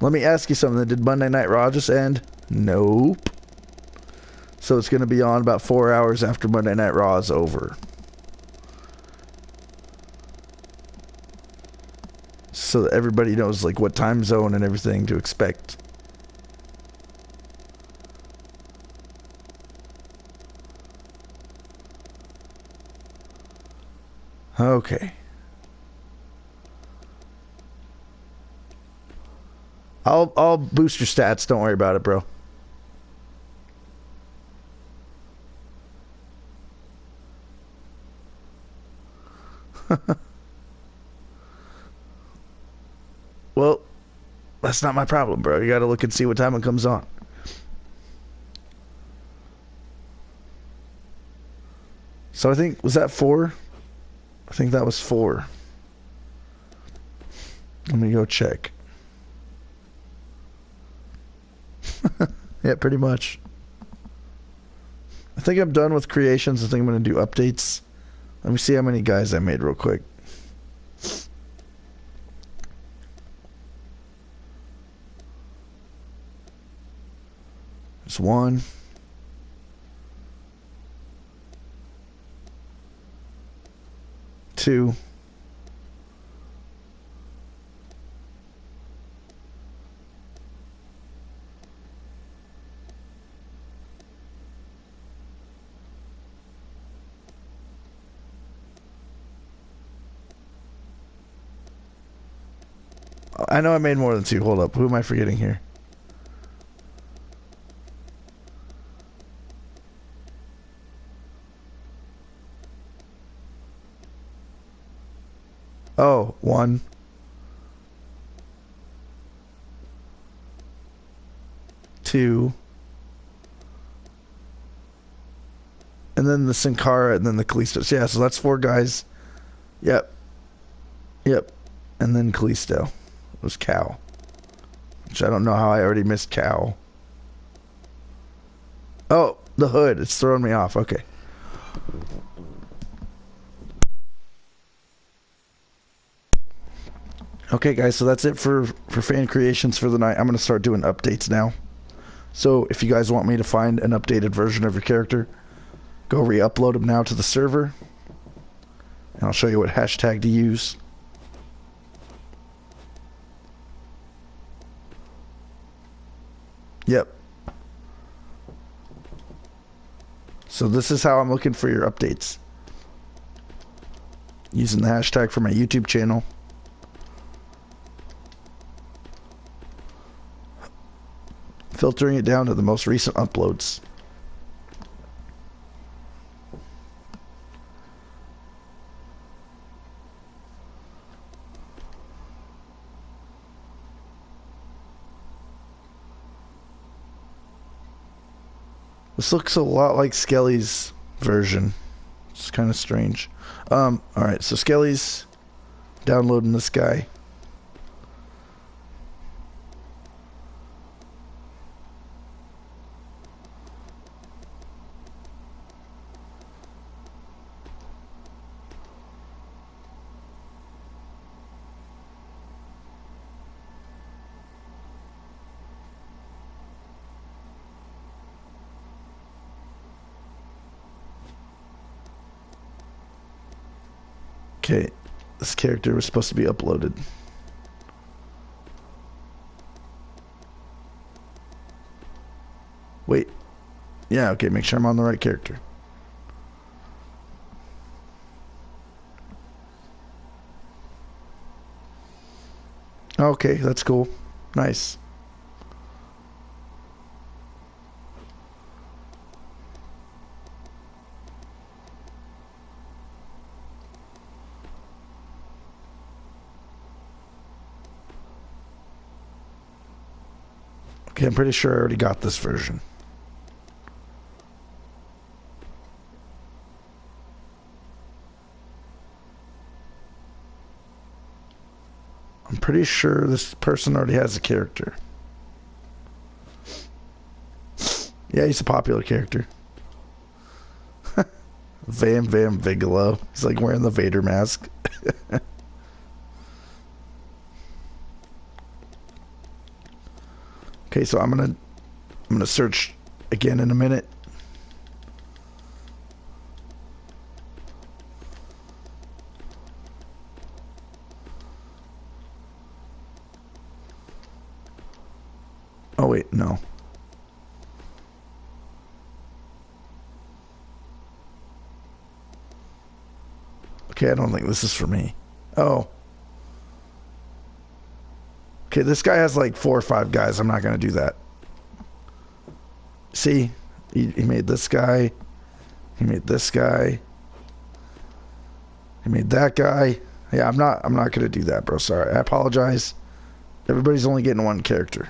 Let me ask you something. Did Monday Night Raw just end? Nope. So it's going to be on about four hours after Monday Night Raw is over. So that everybody knows like what time zone and everything to expect. Okay. I'll I'll boost your stats. Don't worry about it, bro. [laughs] well, that's not my problem, bro. You got to look and see what time it comes on. So I think was that four? I think that was four. Let me go check. [laughs] yeah, pretty much. I think I'm done with creations. I think I'm going to do updates. Let me see how many guys I made real quick. There's one. Two. I know I made more than two. Hold up. Who am I forgetting here? Oh, one. Two. Then the Sin Cara and then the Kalisto. Yeah, so that's four guys. Yep. Yep. And then Kalisto was Cow. Which I don't know how I already missed Cow. Oh, the hood. It's throwing me off. Okay. Okay, guys, so that's it for, for fan creations for the night. I'm going to start doing updates now. So if you guys want me to find an updated version of your character, go re-upload them now to the server. And I'll show you what hashtag to use. Yep. So this is how I'm looking for your updates. Using the hashtag for my YouTube channel. filtering it down to the most recent uploads. This looks a lot like Skelly's version. It's kind of strange. Um, alright, so Skelly's downloading this guy. Okay, this character was supposed to be uploaded. Wait. Yeah, okay, make sure I'm on the right character. Okay, that's cool. Nice. I'm pretty sure I already got this version. I'm pretty sure this person already has a character. Yeah, he's a popular character. Bam Bam Bigelow. He's like wearing the Vader mask. [laughs] Okay, so I'm gonna I'm gonna search again in a minute. Oh wait, no. Okay, I don't think this is for me. Oh. Okay, this guy has like four or five guys. I'm not going to do that. See? He, he made this guy. He made this guy. He made that guy. Yeah, I'm not I'm not going to do that, bro. Sorry. I apologize. Everybody's only getting one character.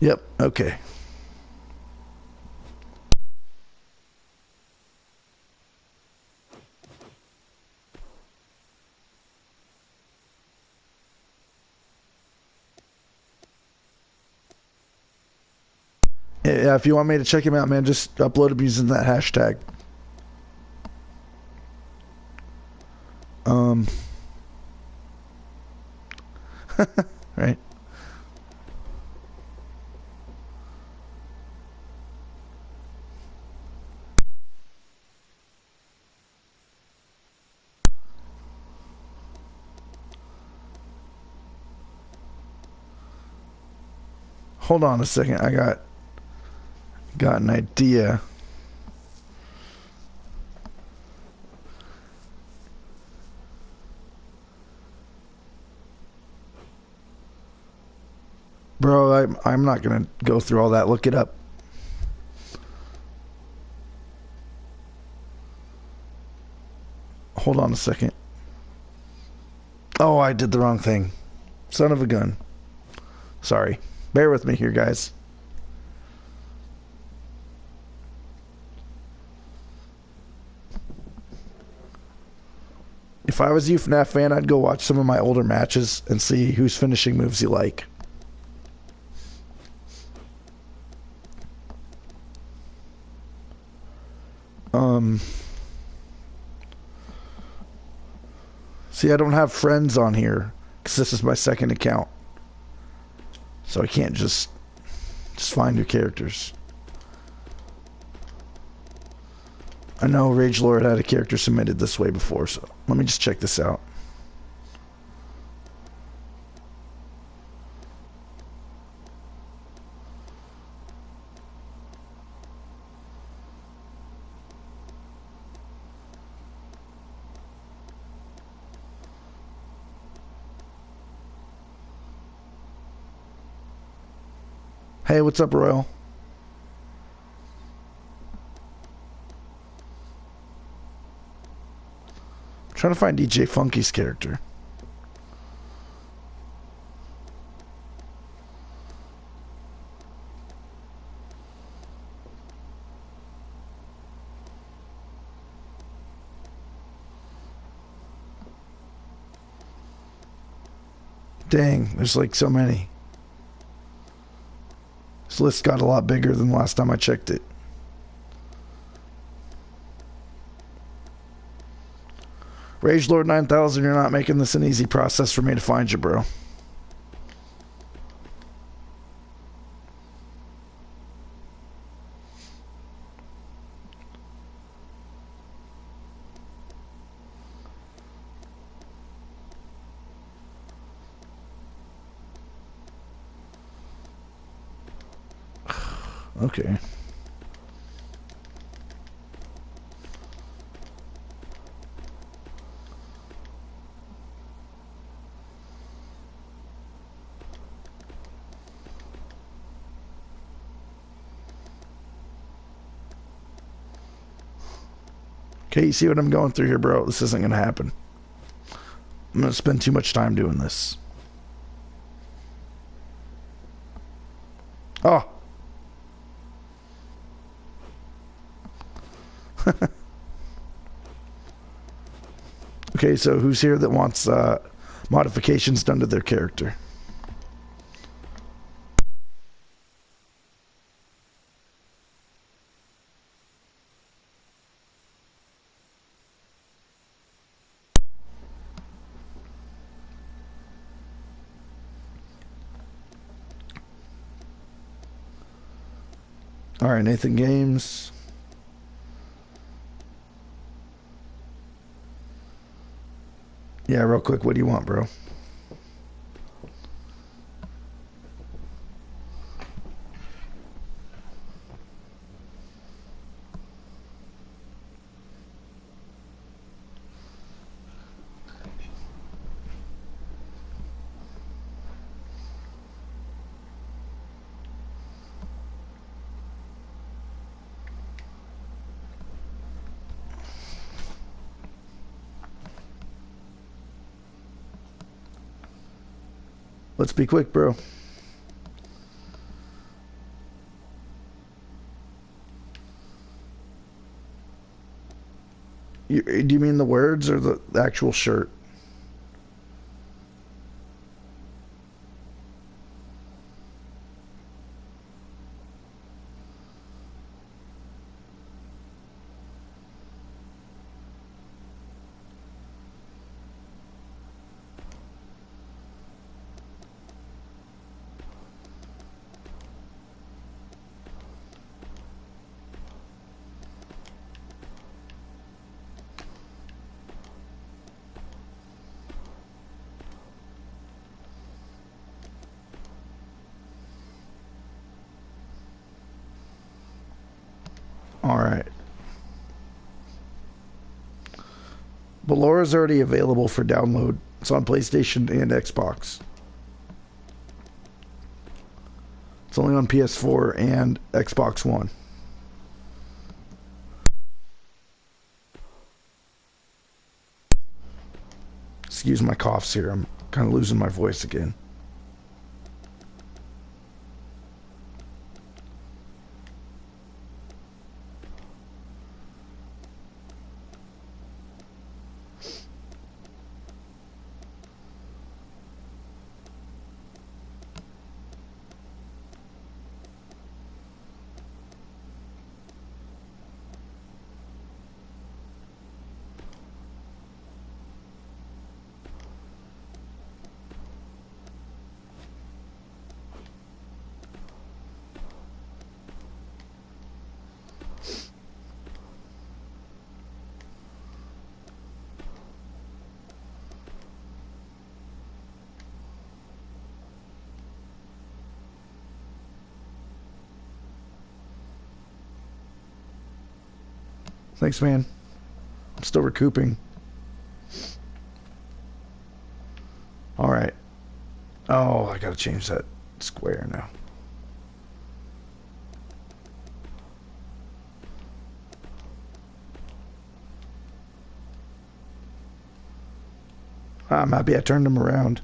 Yep. Okay. Yeah, if you want me to check him out, man, just upload him using that hashtag. Um. right. Hold on a second. I got got an idea. Bro, I'm, I'm not going to go through all that. Look it up. Hold on a second. Oh, I did the wrong thing. Son of a gun. Sorry. Bear with me here, guys. If I was a FNAF fan, I'd go watch some of my older matches and see whose finishing moves you like. Um, see, I don't have friends on here because this is my second account, so I can't just just find your characters. I know Rage Lord had a character submitted this way before, so let me just check this out. Hey, what's up, Royal? trying to find DJ Funky's character. Dang, there's like so many. This list got a lot bigger than last time I checked it. Rage Lord 9000, you're not making this an easy process for me to find you, bro. okay. Okay, you see what I'm going through here, bro? This isn't going to happen. I'm going to spend too much time doing this. Oh. [laughs] okay, so who's here that wants uh, modifications done to their character? Right, Nathan Games. Yeah, real quick, what do you want, bro? Let's be quick, bro. You, do you mean the words or the, the actual shirt? All right. Ballora already available for download. It's on PlayStation and Xbox. It's only on PS4 and Xbox One. Excuse my coughs here. I'm kind of losing my voice again. Thanks, man. I'm still recouping. All right. Oh, I gotta change that square now. Ah, I'm happy I turned them around.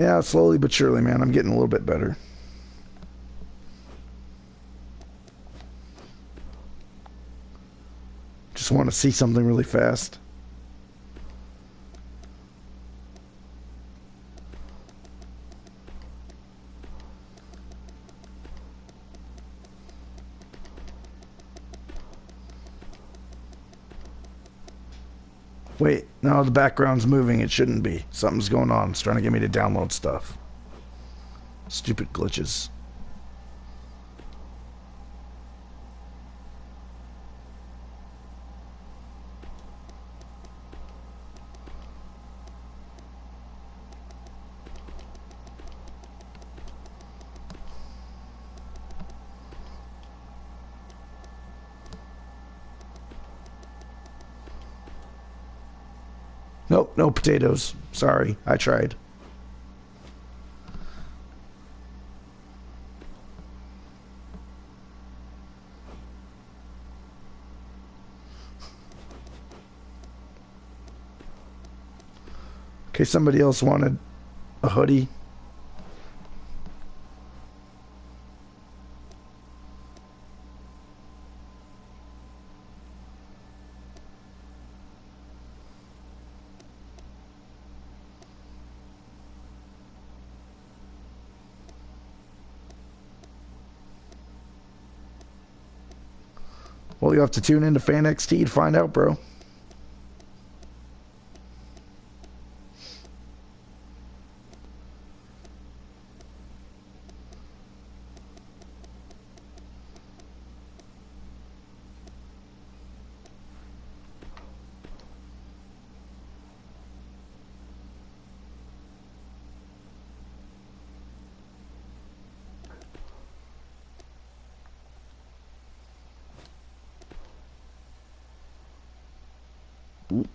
Yeah, slowly but surely, man. I'm getting a little bit better. Just want to see something really fast. Wait, no, the background's moving. It shouldn't be. Something's going on. It's trying to get me to download stuff. Stupid glitches. potatoes. Sorry, I tried. Okay, somebody else wanted a hoodie. Have to tune into Fan XT to find out, bro.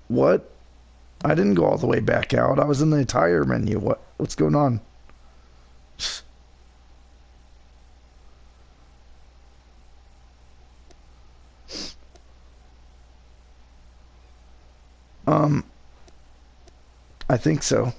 What? I didn't go all the way back out. I was in the entire menu. What? What's going on? Um, I think so.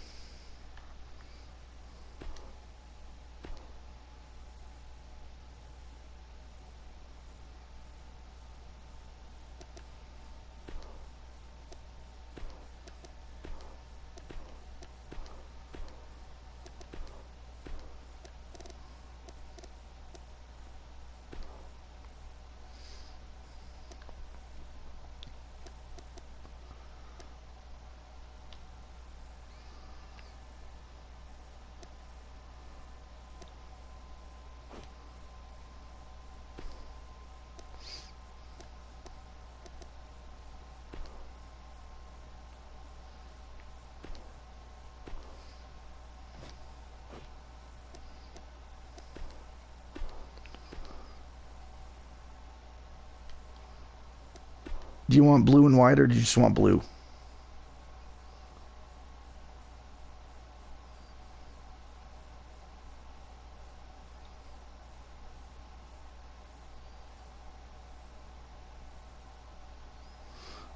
Do you want blue and white or do you just want blue?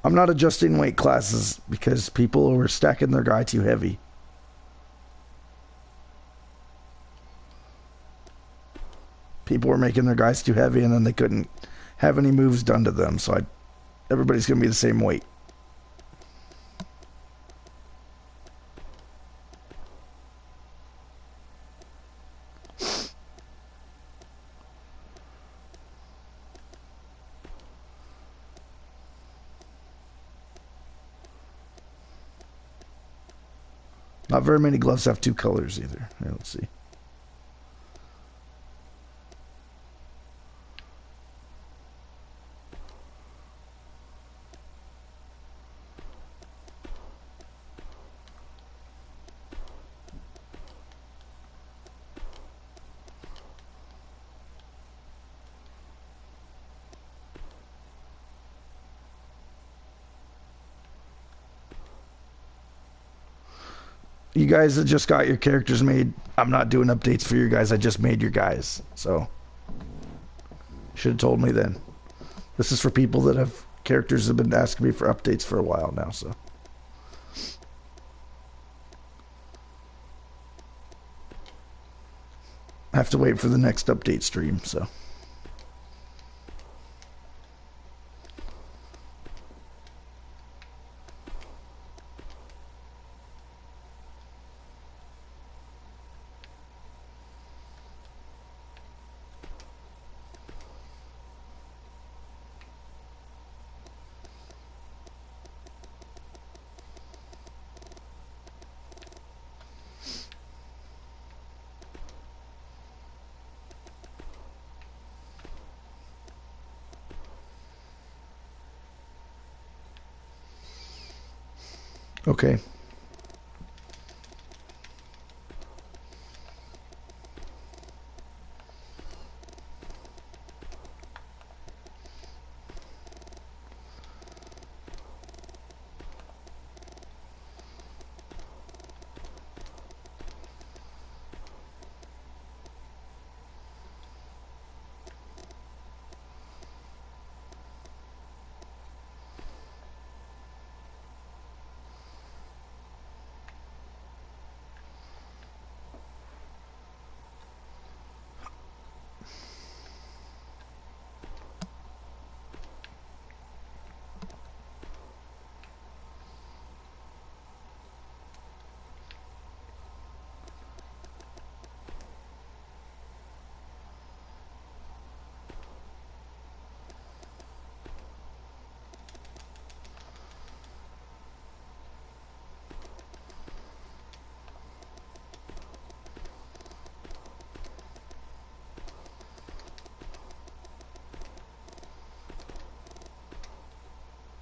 I'm not adjusting weight classes because people were stacking their guy too heavy. People were making their guys too heavy and then they couldn't have any moves done to them, so I everybody's going to be the same weight. Not very many gloves have two colors either. Here, let's see. Guys that just got your characters made, I'm not doing updates for you guys. I just made your guys. So, should have told me then. This is for people that have characters that have been asking me for updates for a while now. So, I have to wait for the next update stream. So.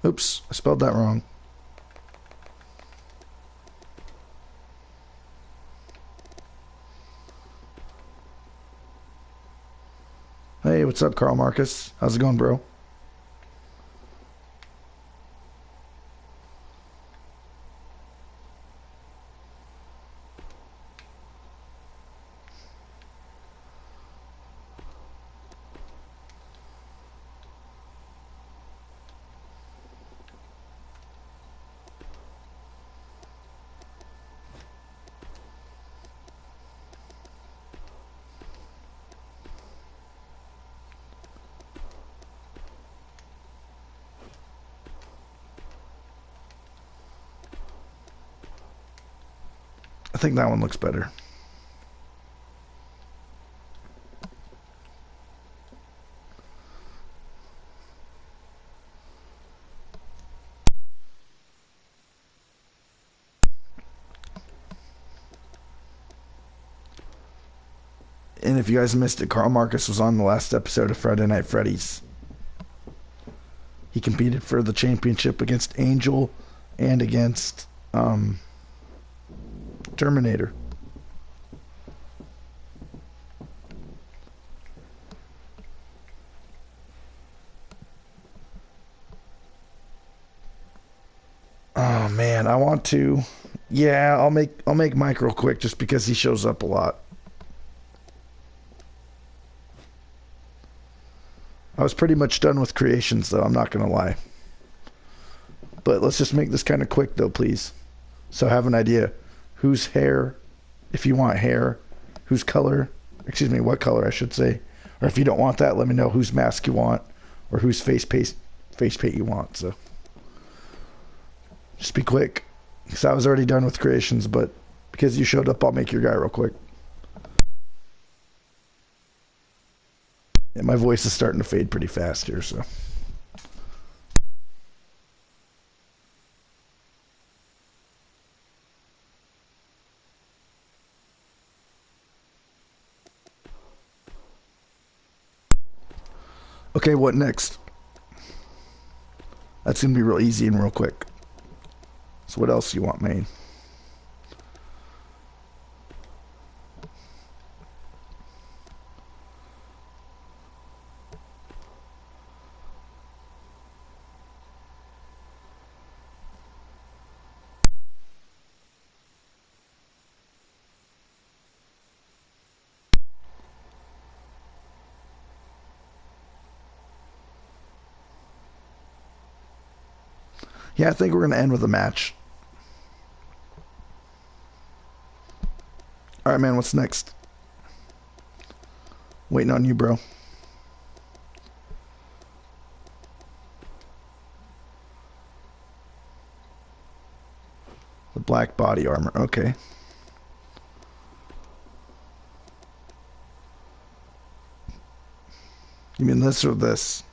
Oops, I spelled that wrong. Hey, what's up, Carl Marcus? How's it going, bro? Think that one looks better. And if you guys missed it, Carl Marcus was on the last episode of Friday Night Freddy's. He competed for the championship against Angel and against um, Terminator. Oh man, I want to. Yeah, I'll make I'll make Mike real quick just because he shows up a lot. I was pretty much done with creations though, I'm not gonna lie. But let's just make this kind of quick though, please. So I have an idea whose hair, if you want hair, whose color, excuse me, what color I should say, or if you don't want that, let me know whose mask you want or whose face paste face paint you want. So just be quick, because I was already done with creations, but because you showed up, I'll make your guy real quick. And my voice is starting to fade pretty fast here, so. Okay, what next? That's gonna be real easy and real quick. So what else do you want made? Yeah, I think we're going to end with a match. All right, man, what's next? Waiting on you, bro. The black body armor. Okay. You mean this or this?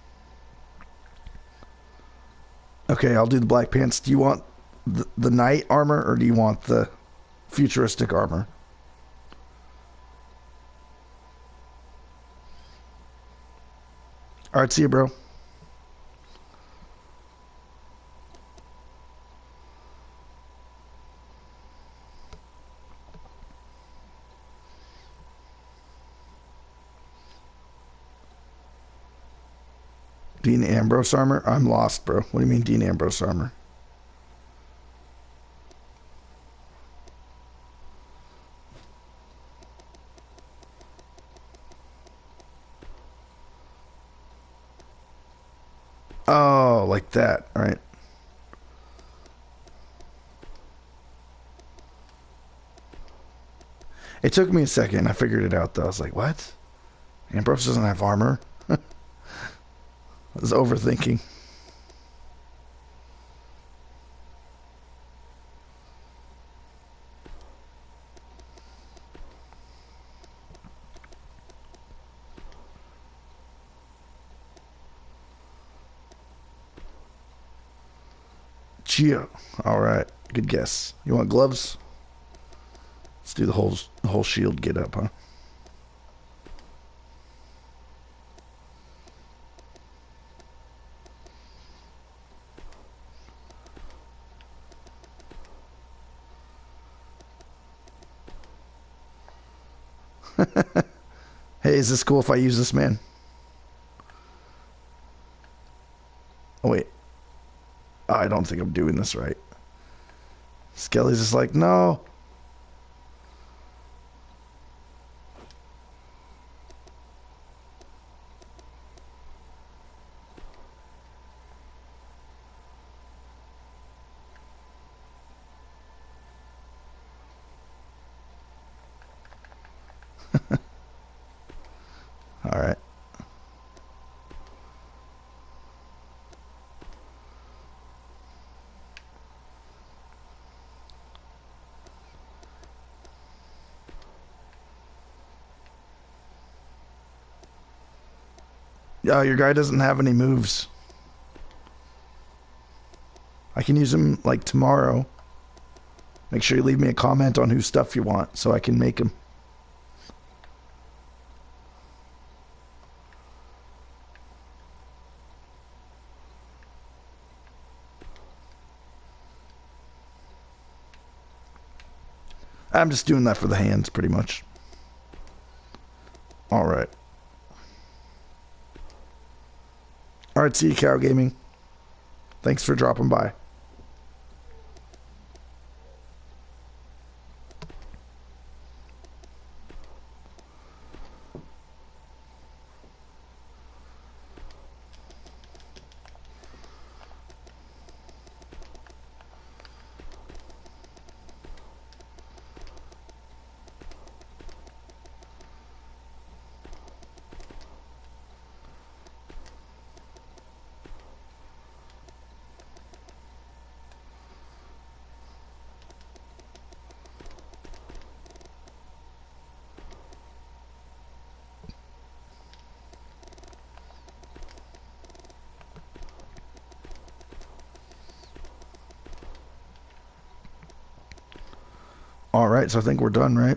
Okay, I'll do the black pants. Do you want the, the knight armor or do you want the futuristic armor? All right, see you, bro. Dean Ambrose armor? I'm lost, bro. What do you mean Dean Ambrose armor? Oh, like that. All right. It took me a second. I figured it out, though. I was like, what? Ambrose doesn't have armor? [laughs] Was overthinking. Chia. All right. Good guess. You want gloves? Let's do the whole the whole shield get up, huh? hey, is this cool if I use this man? Oh, wait. I don't think I'm doing this right. Skelly's just like, no. All right. Yeah, your guy doesn't have any moves. I can use him like tomorrow. Make sure you leave me a comment on whose stuff you want so I can make him. I'm just doing that for the hands, pretty much. All right. You, Cow Gaming. Thanks for dropping by. All right, so I think we're done, right?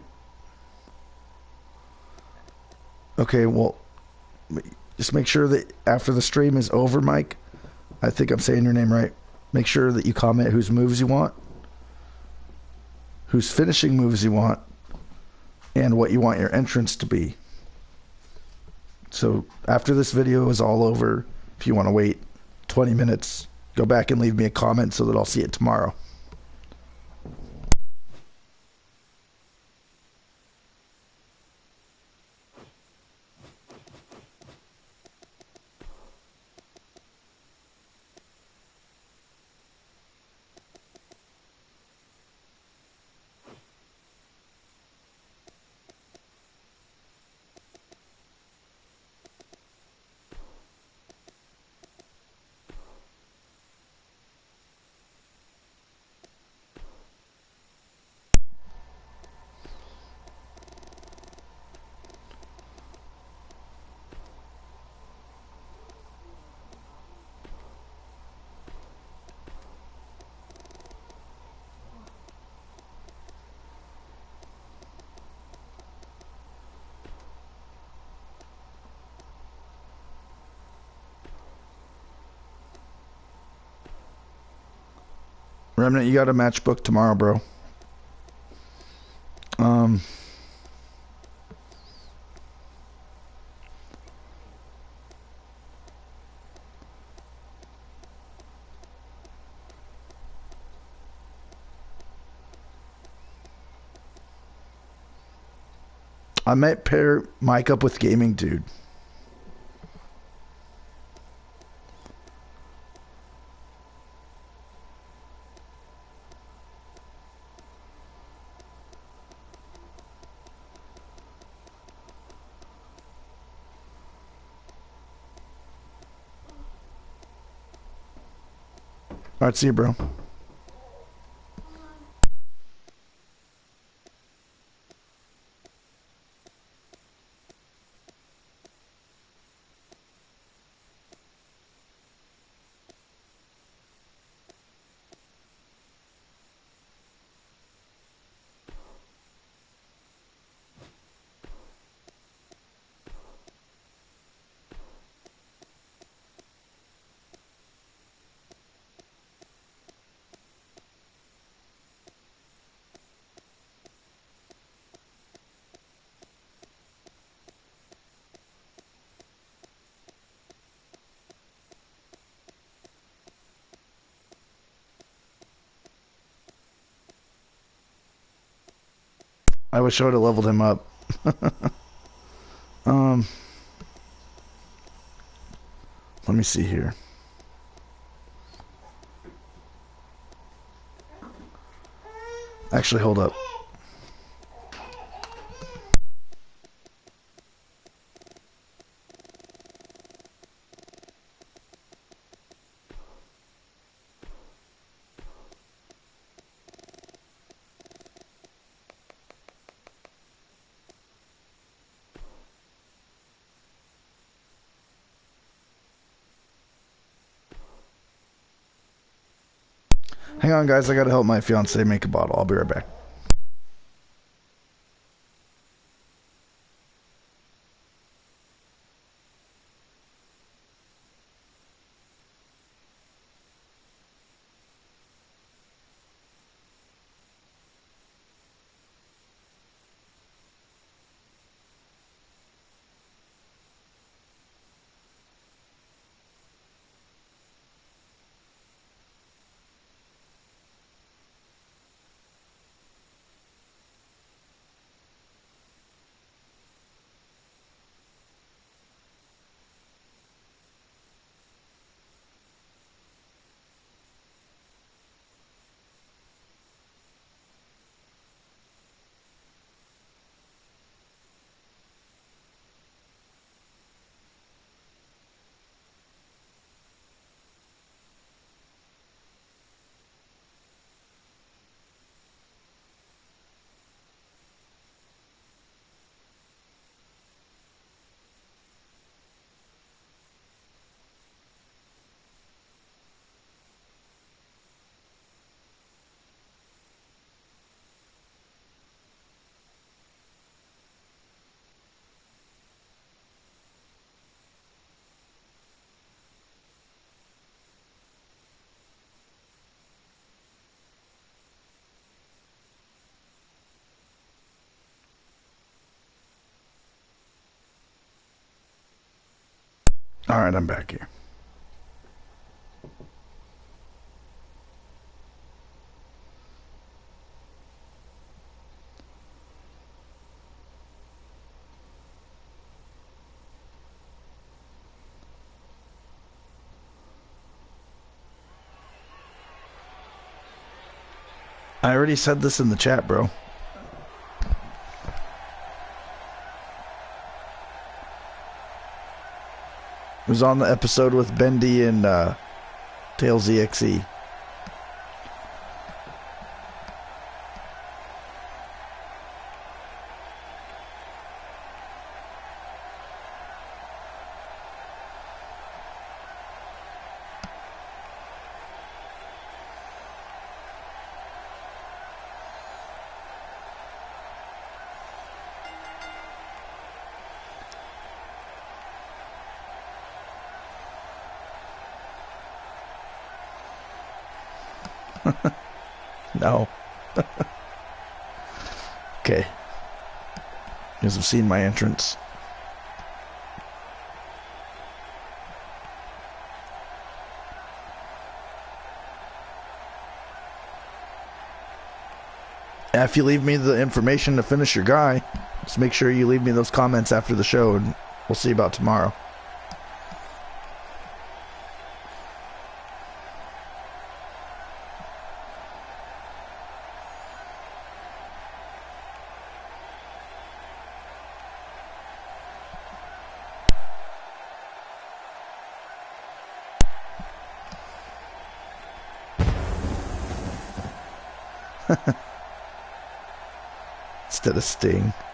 Okay, well, just make sure that after the stream is over, Mike, I think I'm saying your name right. Make sure that you comment whose moves you want, whose finishing moves you want, and what you want your entrance to be. So after this video is all over, if you want to wait 20 minutes, go back and leave me a comment so that I'll see it tomorrow. Remnant, you got a match book tomorrow, bro. Um. I might pair Mike up with Gaming Dude. All right, see you, bro. I wish I would have leveled him up. [laughs] um, let me see here. Actually, hold up. Hang on, guys. I gotta help my fiance make a bottle. I'll be right back. All right, I'm back here. I already said this in the chat, bro. Was on the episode with Bendy and uh, Tails EXE. no. Okay. You guys have seen my entrance. if you leave me the information to finish your guy, just make sure you leave me those comments after the show, and we'll see about tomorrow. Of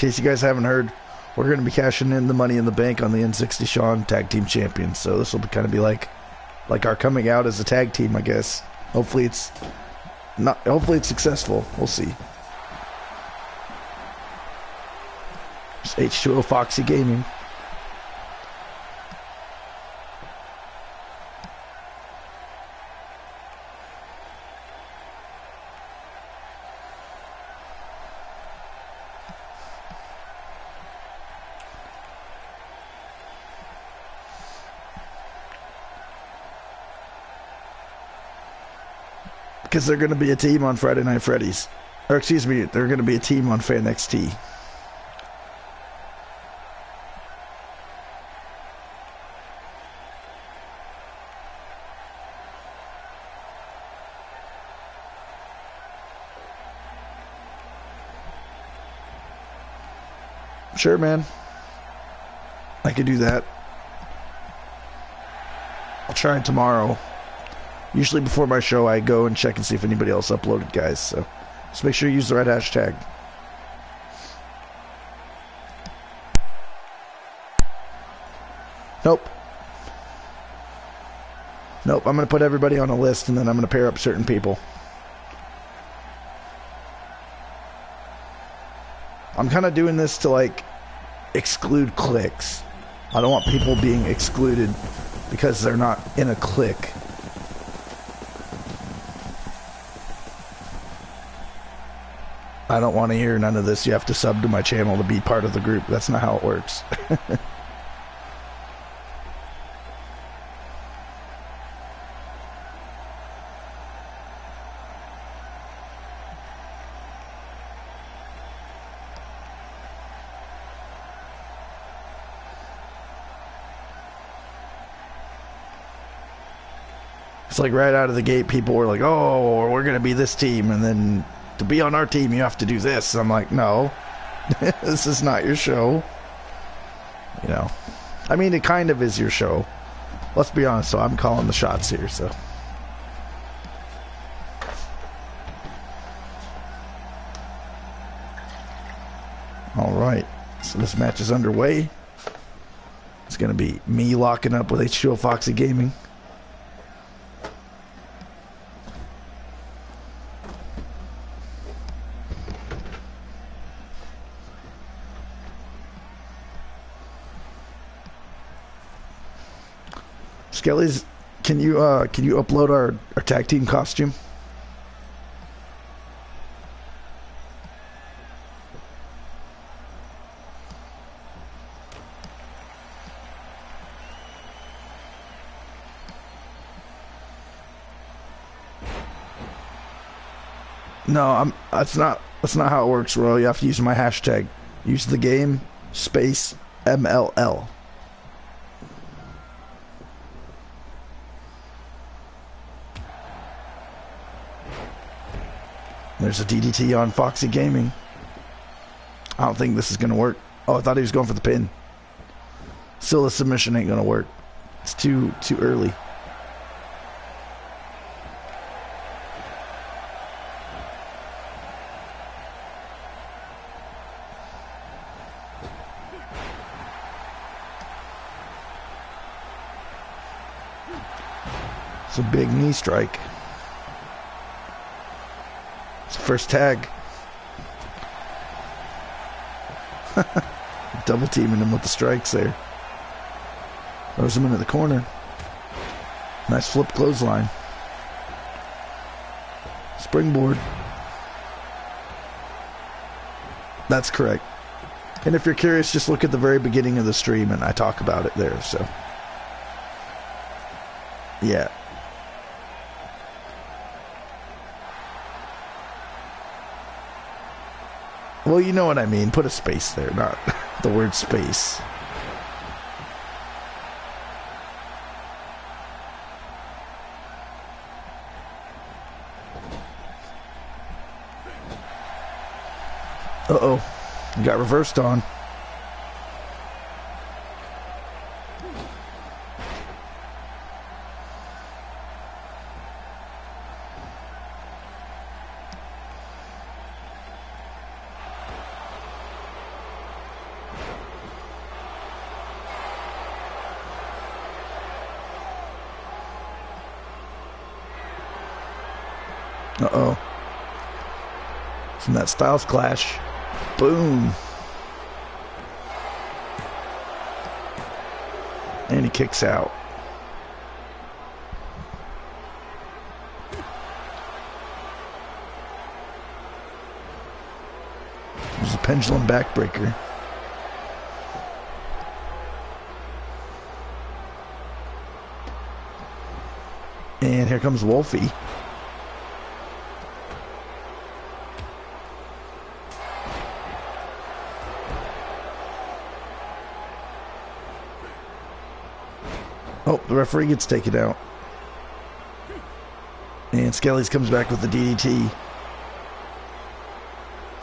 case you guys haven't heard, we're going to be cashing in the money in the bank on the N60 Sean Tag Team Champions. So this will be kind of be like like our coming out as a tag team. I guess. Hopefully it's not. Hopefully it's successful. We'll see. It's H2O Foxy Gaming. Because they're going to be a team on Friday Night Freddy's. Or excuse me, they're going to be a team on Fan XT. Sure, man. I could do that. I'll try it tomorrow. Usually before my show, I go and check and see if anybody else uploaded, guys. So just make sure you use the right hashtag. Nope. Nope, I'm going to put everybody on a list and then I'm going to pair up certain people. I'm kind of doing this to like exclude clicks. I don't want people being excluded because they're not in a clique. I don't want to hear none of this. You have to sub to my channel to be part of the group. That's not how it works. [laughs] it's like right out of the gate, people were like, "Oh, we're gonna be this team," and then to be on our team, you have to do this. I'm like, no, [laughs] this is not your show. You know, I mean, it kind of is your show. Let's be honest. So I'm calling the shots here. So. All right. So this match is underway. It's going to be me locking up with H2O Foxy Gaming. Skelly's, can you uh, can you upload our, our tag team costume? No, I'm. That's not. That's not how it works, Royal. You have to use my hashtag. Use the game space MLL. There's a DDT on Foxy Gaming. I don't think this is going to work. Oh, I thought he was going for the pin. Still, the submission ain't going to work. It's too too early. It's a big knee strike. First tag. [laughs] Double teaming him with the strikes there. Throws him into the corner. Nice flip clothesline. Springboard. That's correct. And if you're curious, just look at the very beginning of the stream and I talk about it there, so. Yeah. Well, you know what I mean. Put a space there, not [laughs] the word space. Uh-oh. Got reversed on. From that Styles Clash. Boom. And he kicks out. There's a pendulum backbreaker. And here comes Wolfie. Oh, the referee gets taken out. And Skelly's comes back with the DDT.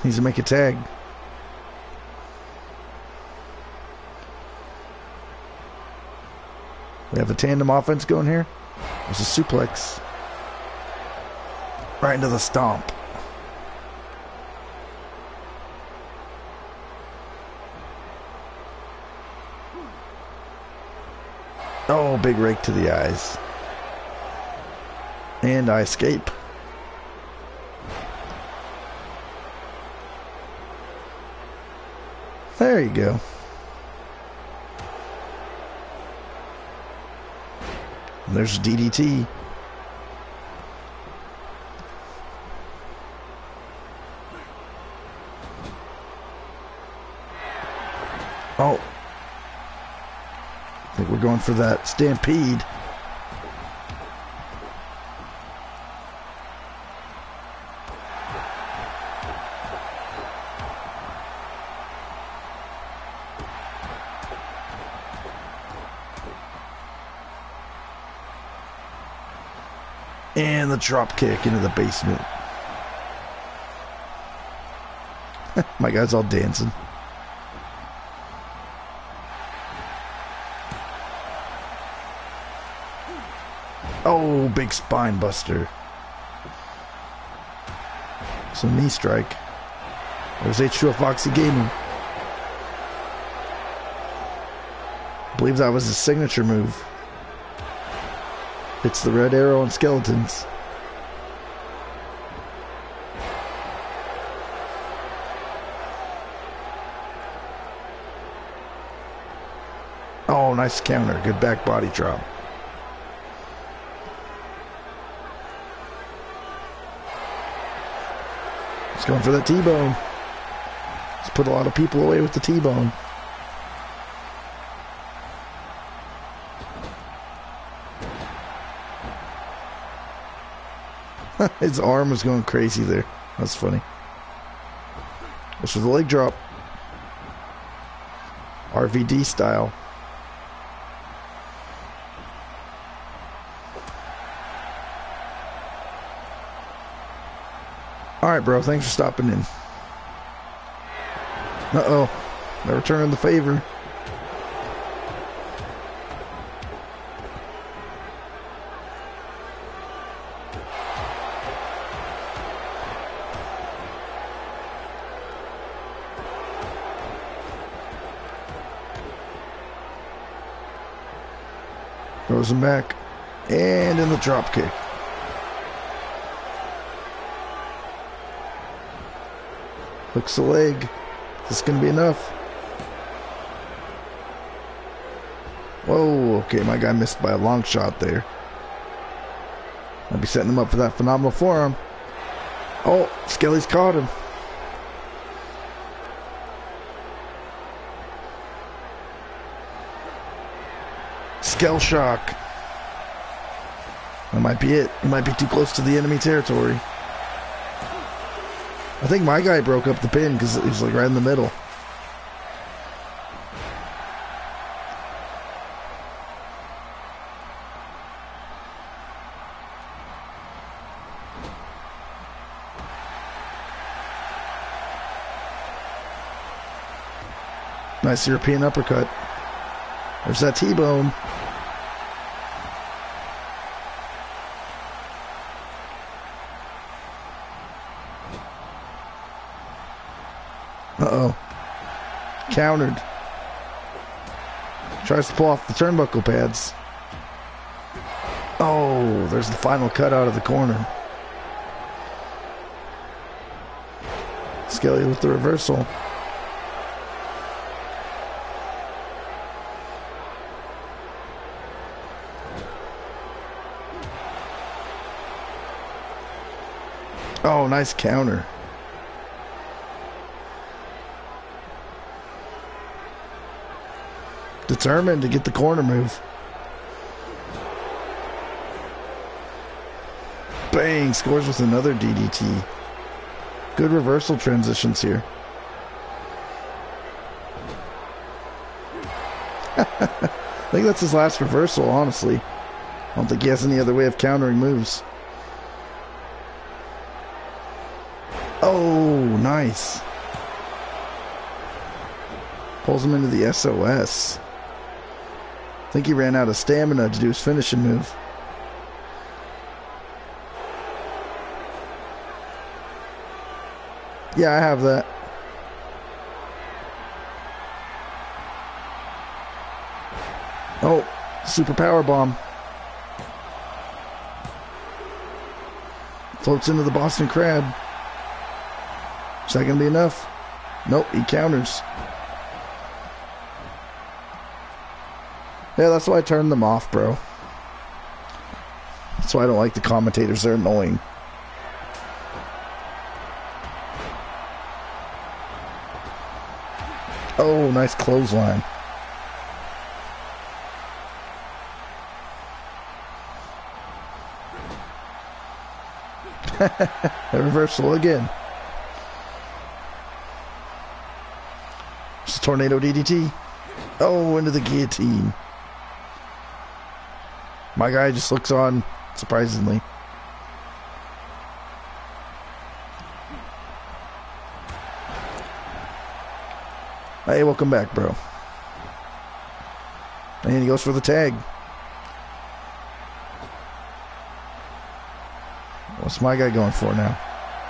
Needs to make a tag. We have a tandem offense going here. There's a suplex. Right into the stomp. Oh, big rake to the eyes. And I escape. There you go. There's DDT. Oh. I think we're for that stampede. And the drop kick into the basement. [laughs] My guy's all dancing. Oh, big spine buster. Some knee strike. There's H2O Foxy Gaming. I believe that was his signature move. It's the red arrow and skeletons. Oh, nice counter. Good back body drop. Going for that T-bone. He's put a lot of people away with the T-bone. [laughs] His arm was going crazy there. That's funny. This was a leg drop. RVD style. Bro. Thanks for stopping in. Uh-oh. They're returning the favor. Throws him back. And in the drop kick. Hooks the leg. Is this going to be enough? Whoa, okay, my guy missed by a long shot there. I'll be setting him up for that phenomenal forearm. Oh, Skelly's caught him. Skell shock. That might be it. He might be too close to the enemy territory. I think my guy broke up the pin because he was like right in the middle. Nice European uppercut. There's that T-bone. countered. Tries to pull off the turnbuckle pads. Oh, there's the final cut out of the corner. Skelly with the reversal. Oh, nice counter. Determined to get the corner move. Bang! Scores with another DDT. Good reversal transitions here. [laughs] I think that's his last reversal, honestly. I don't think he has any other way of countering moves. Oh, nice. Pulls him into the SOS. I think he ran out of stamina to do his finishing move. Yeah, I have that. Oh, super power bomb. Floats into the Boston Crab. Is that going to be enough? Nope, he counters. Yeah, that's why I turned them off, bro. That's why I don't like the commentators. They're annoying. Oh, nice clothesline. A [laughs] reversal again. It's a tornado DDT. Oh, into the guillotine. My guy just looks on, surprisingly. Hey, welcome back, bro. And he goes for the tag. What's my guy going for now?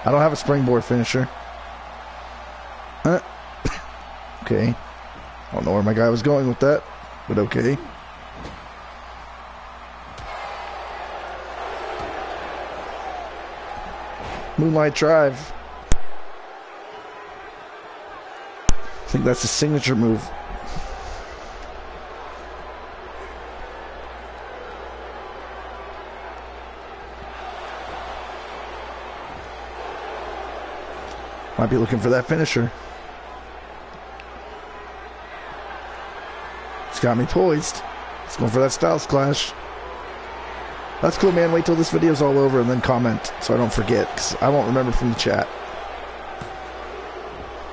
I don't have a springboard finisher. Huh? [coughs] okay. I don't know where my guy was going with that, but okay. Moonlight Drive. I think that's a signature move. Might be looking for that finisher. It's got me poised. It's going for that Styles Clash. That's cool, man. Wait till this video's all over and then comment so I don't forget, because I won't remember from the chat.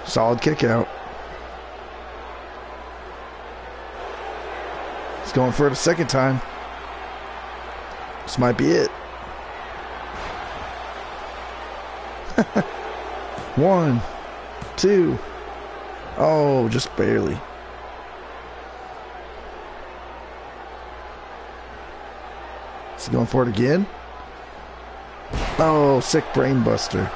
Solid kick out. It's going for it a second time. This might be it. [laughs] One, two. Oh, just barely. Going for it again? Oh, sick brain buster.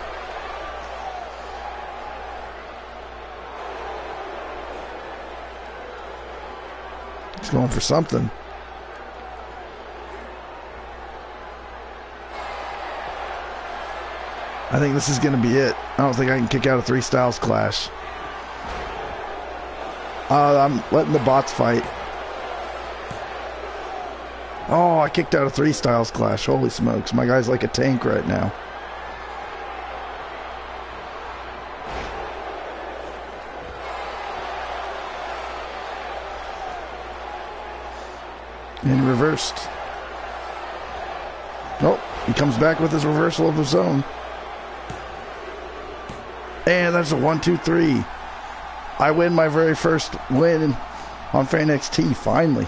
He's going for something. I think this is going to be it. I don't think I can kick out a three styles clash. Uh, I'm letting the bots fight. Oh, I kicked out a three styles clash. Holy smokes. My guy's like a tank right now. And reversed. Nope. He comes back with his reversal of his own. And that's a one, two, three. I win my very first win on Fan XT, finally.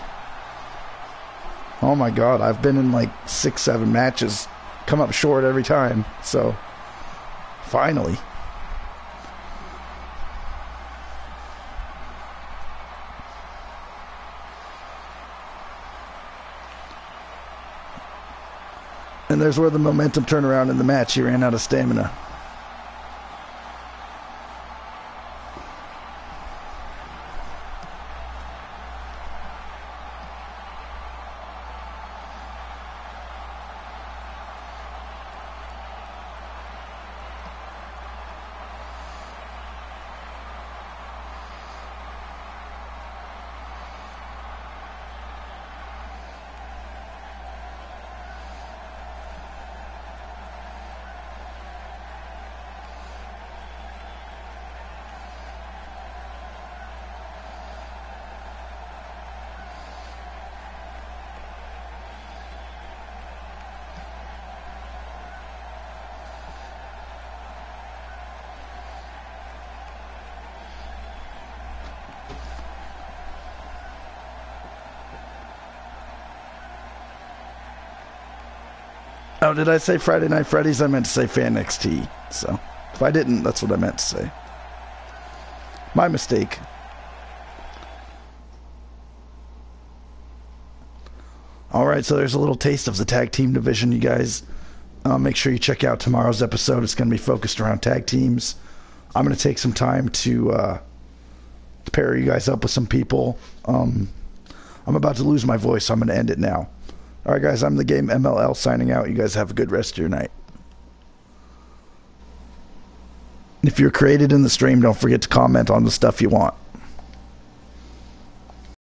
Oh my god, I've been in like six, seven matches, come up short every time. So, finally. And there's where the momentum turned around in the match. He ran out of stamina. Did I say Friday Night Freddy's? I meant to say Fan XT. So, if I didn't, that's what I meant to say. My mistake. All right, so there's a little taste of the tag team division, you guys. Uh, make sure you check out tomorrow's episode. It's going to be focused around tag teams. I'm going to take some time to, uh, to pair you guys up with some people. Um, I'm about to lose my voice, so I'm going to end it now. All right, guys, I'm the game MLL signing out. You guys have a good rest of your night. If you're created in the stream, don't forget to comment on the stuff you want.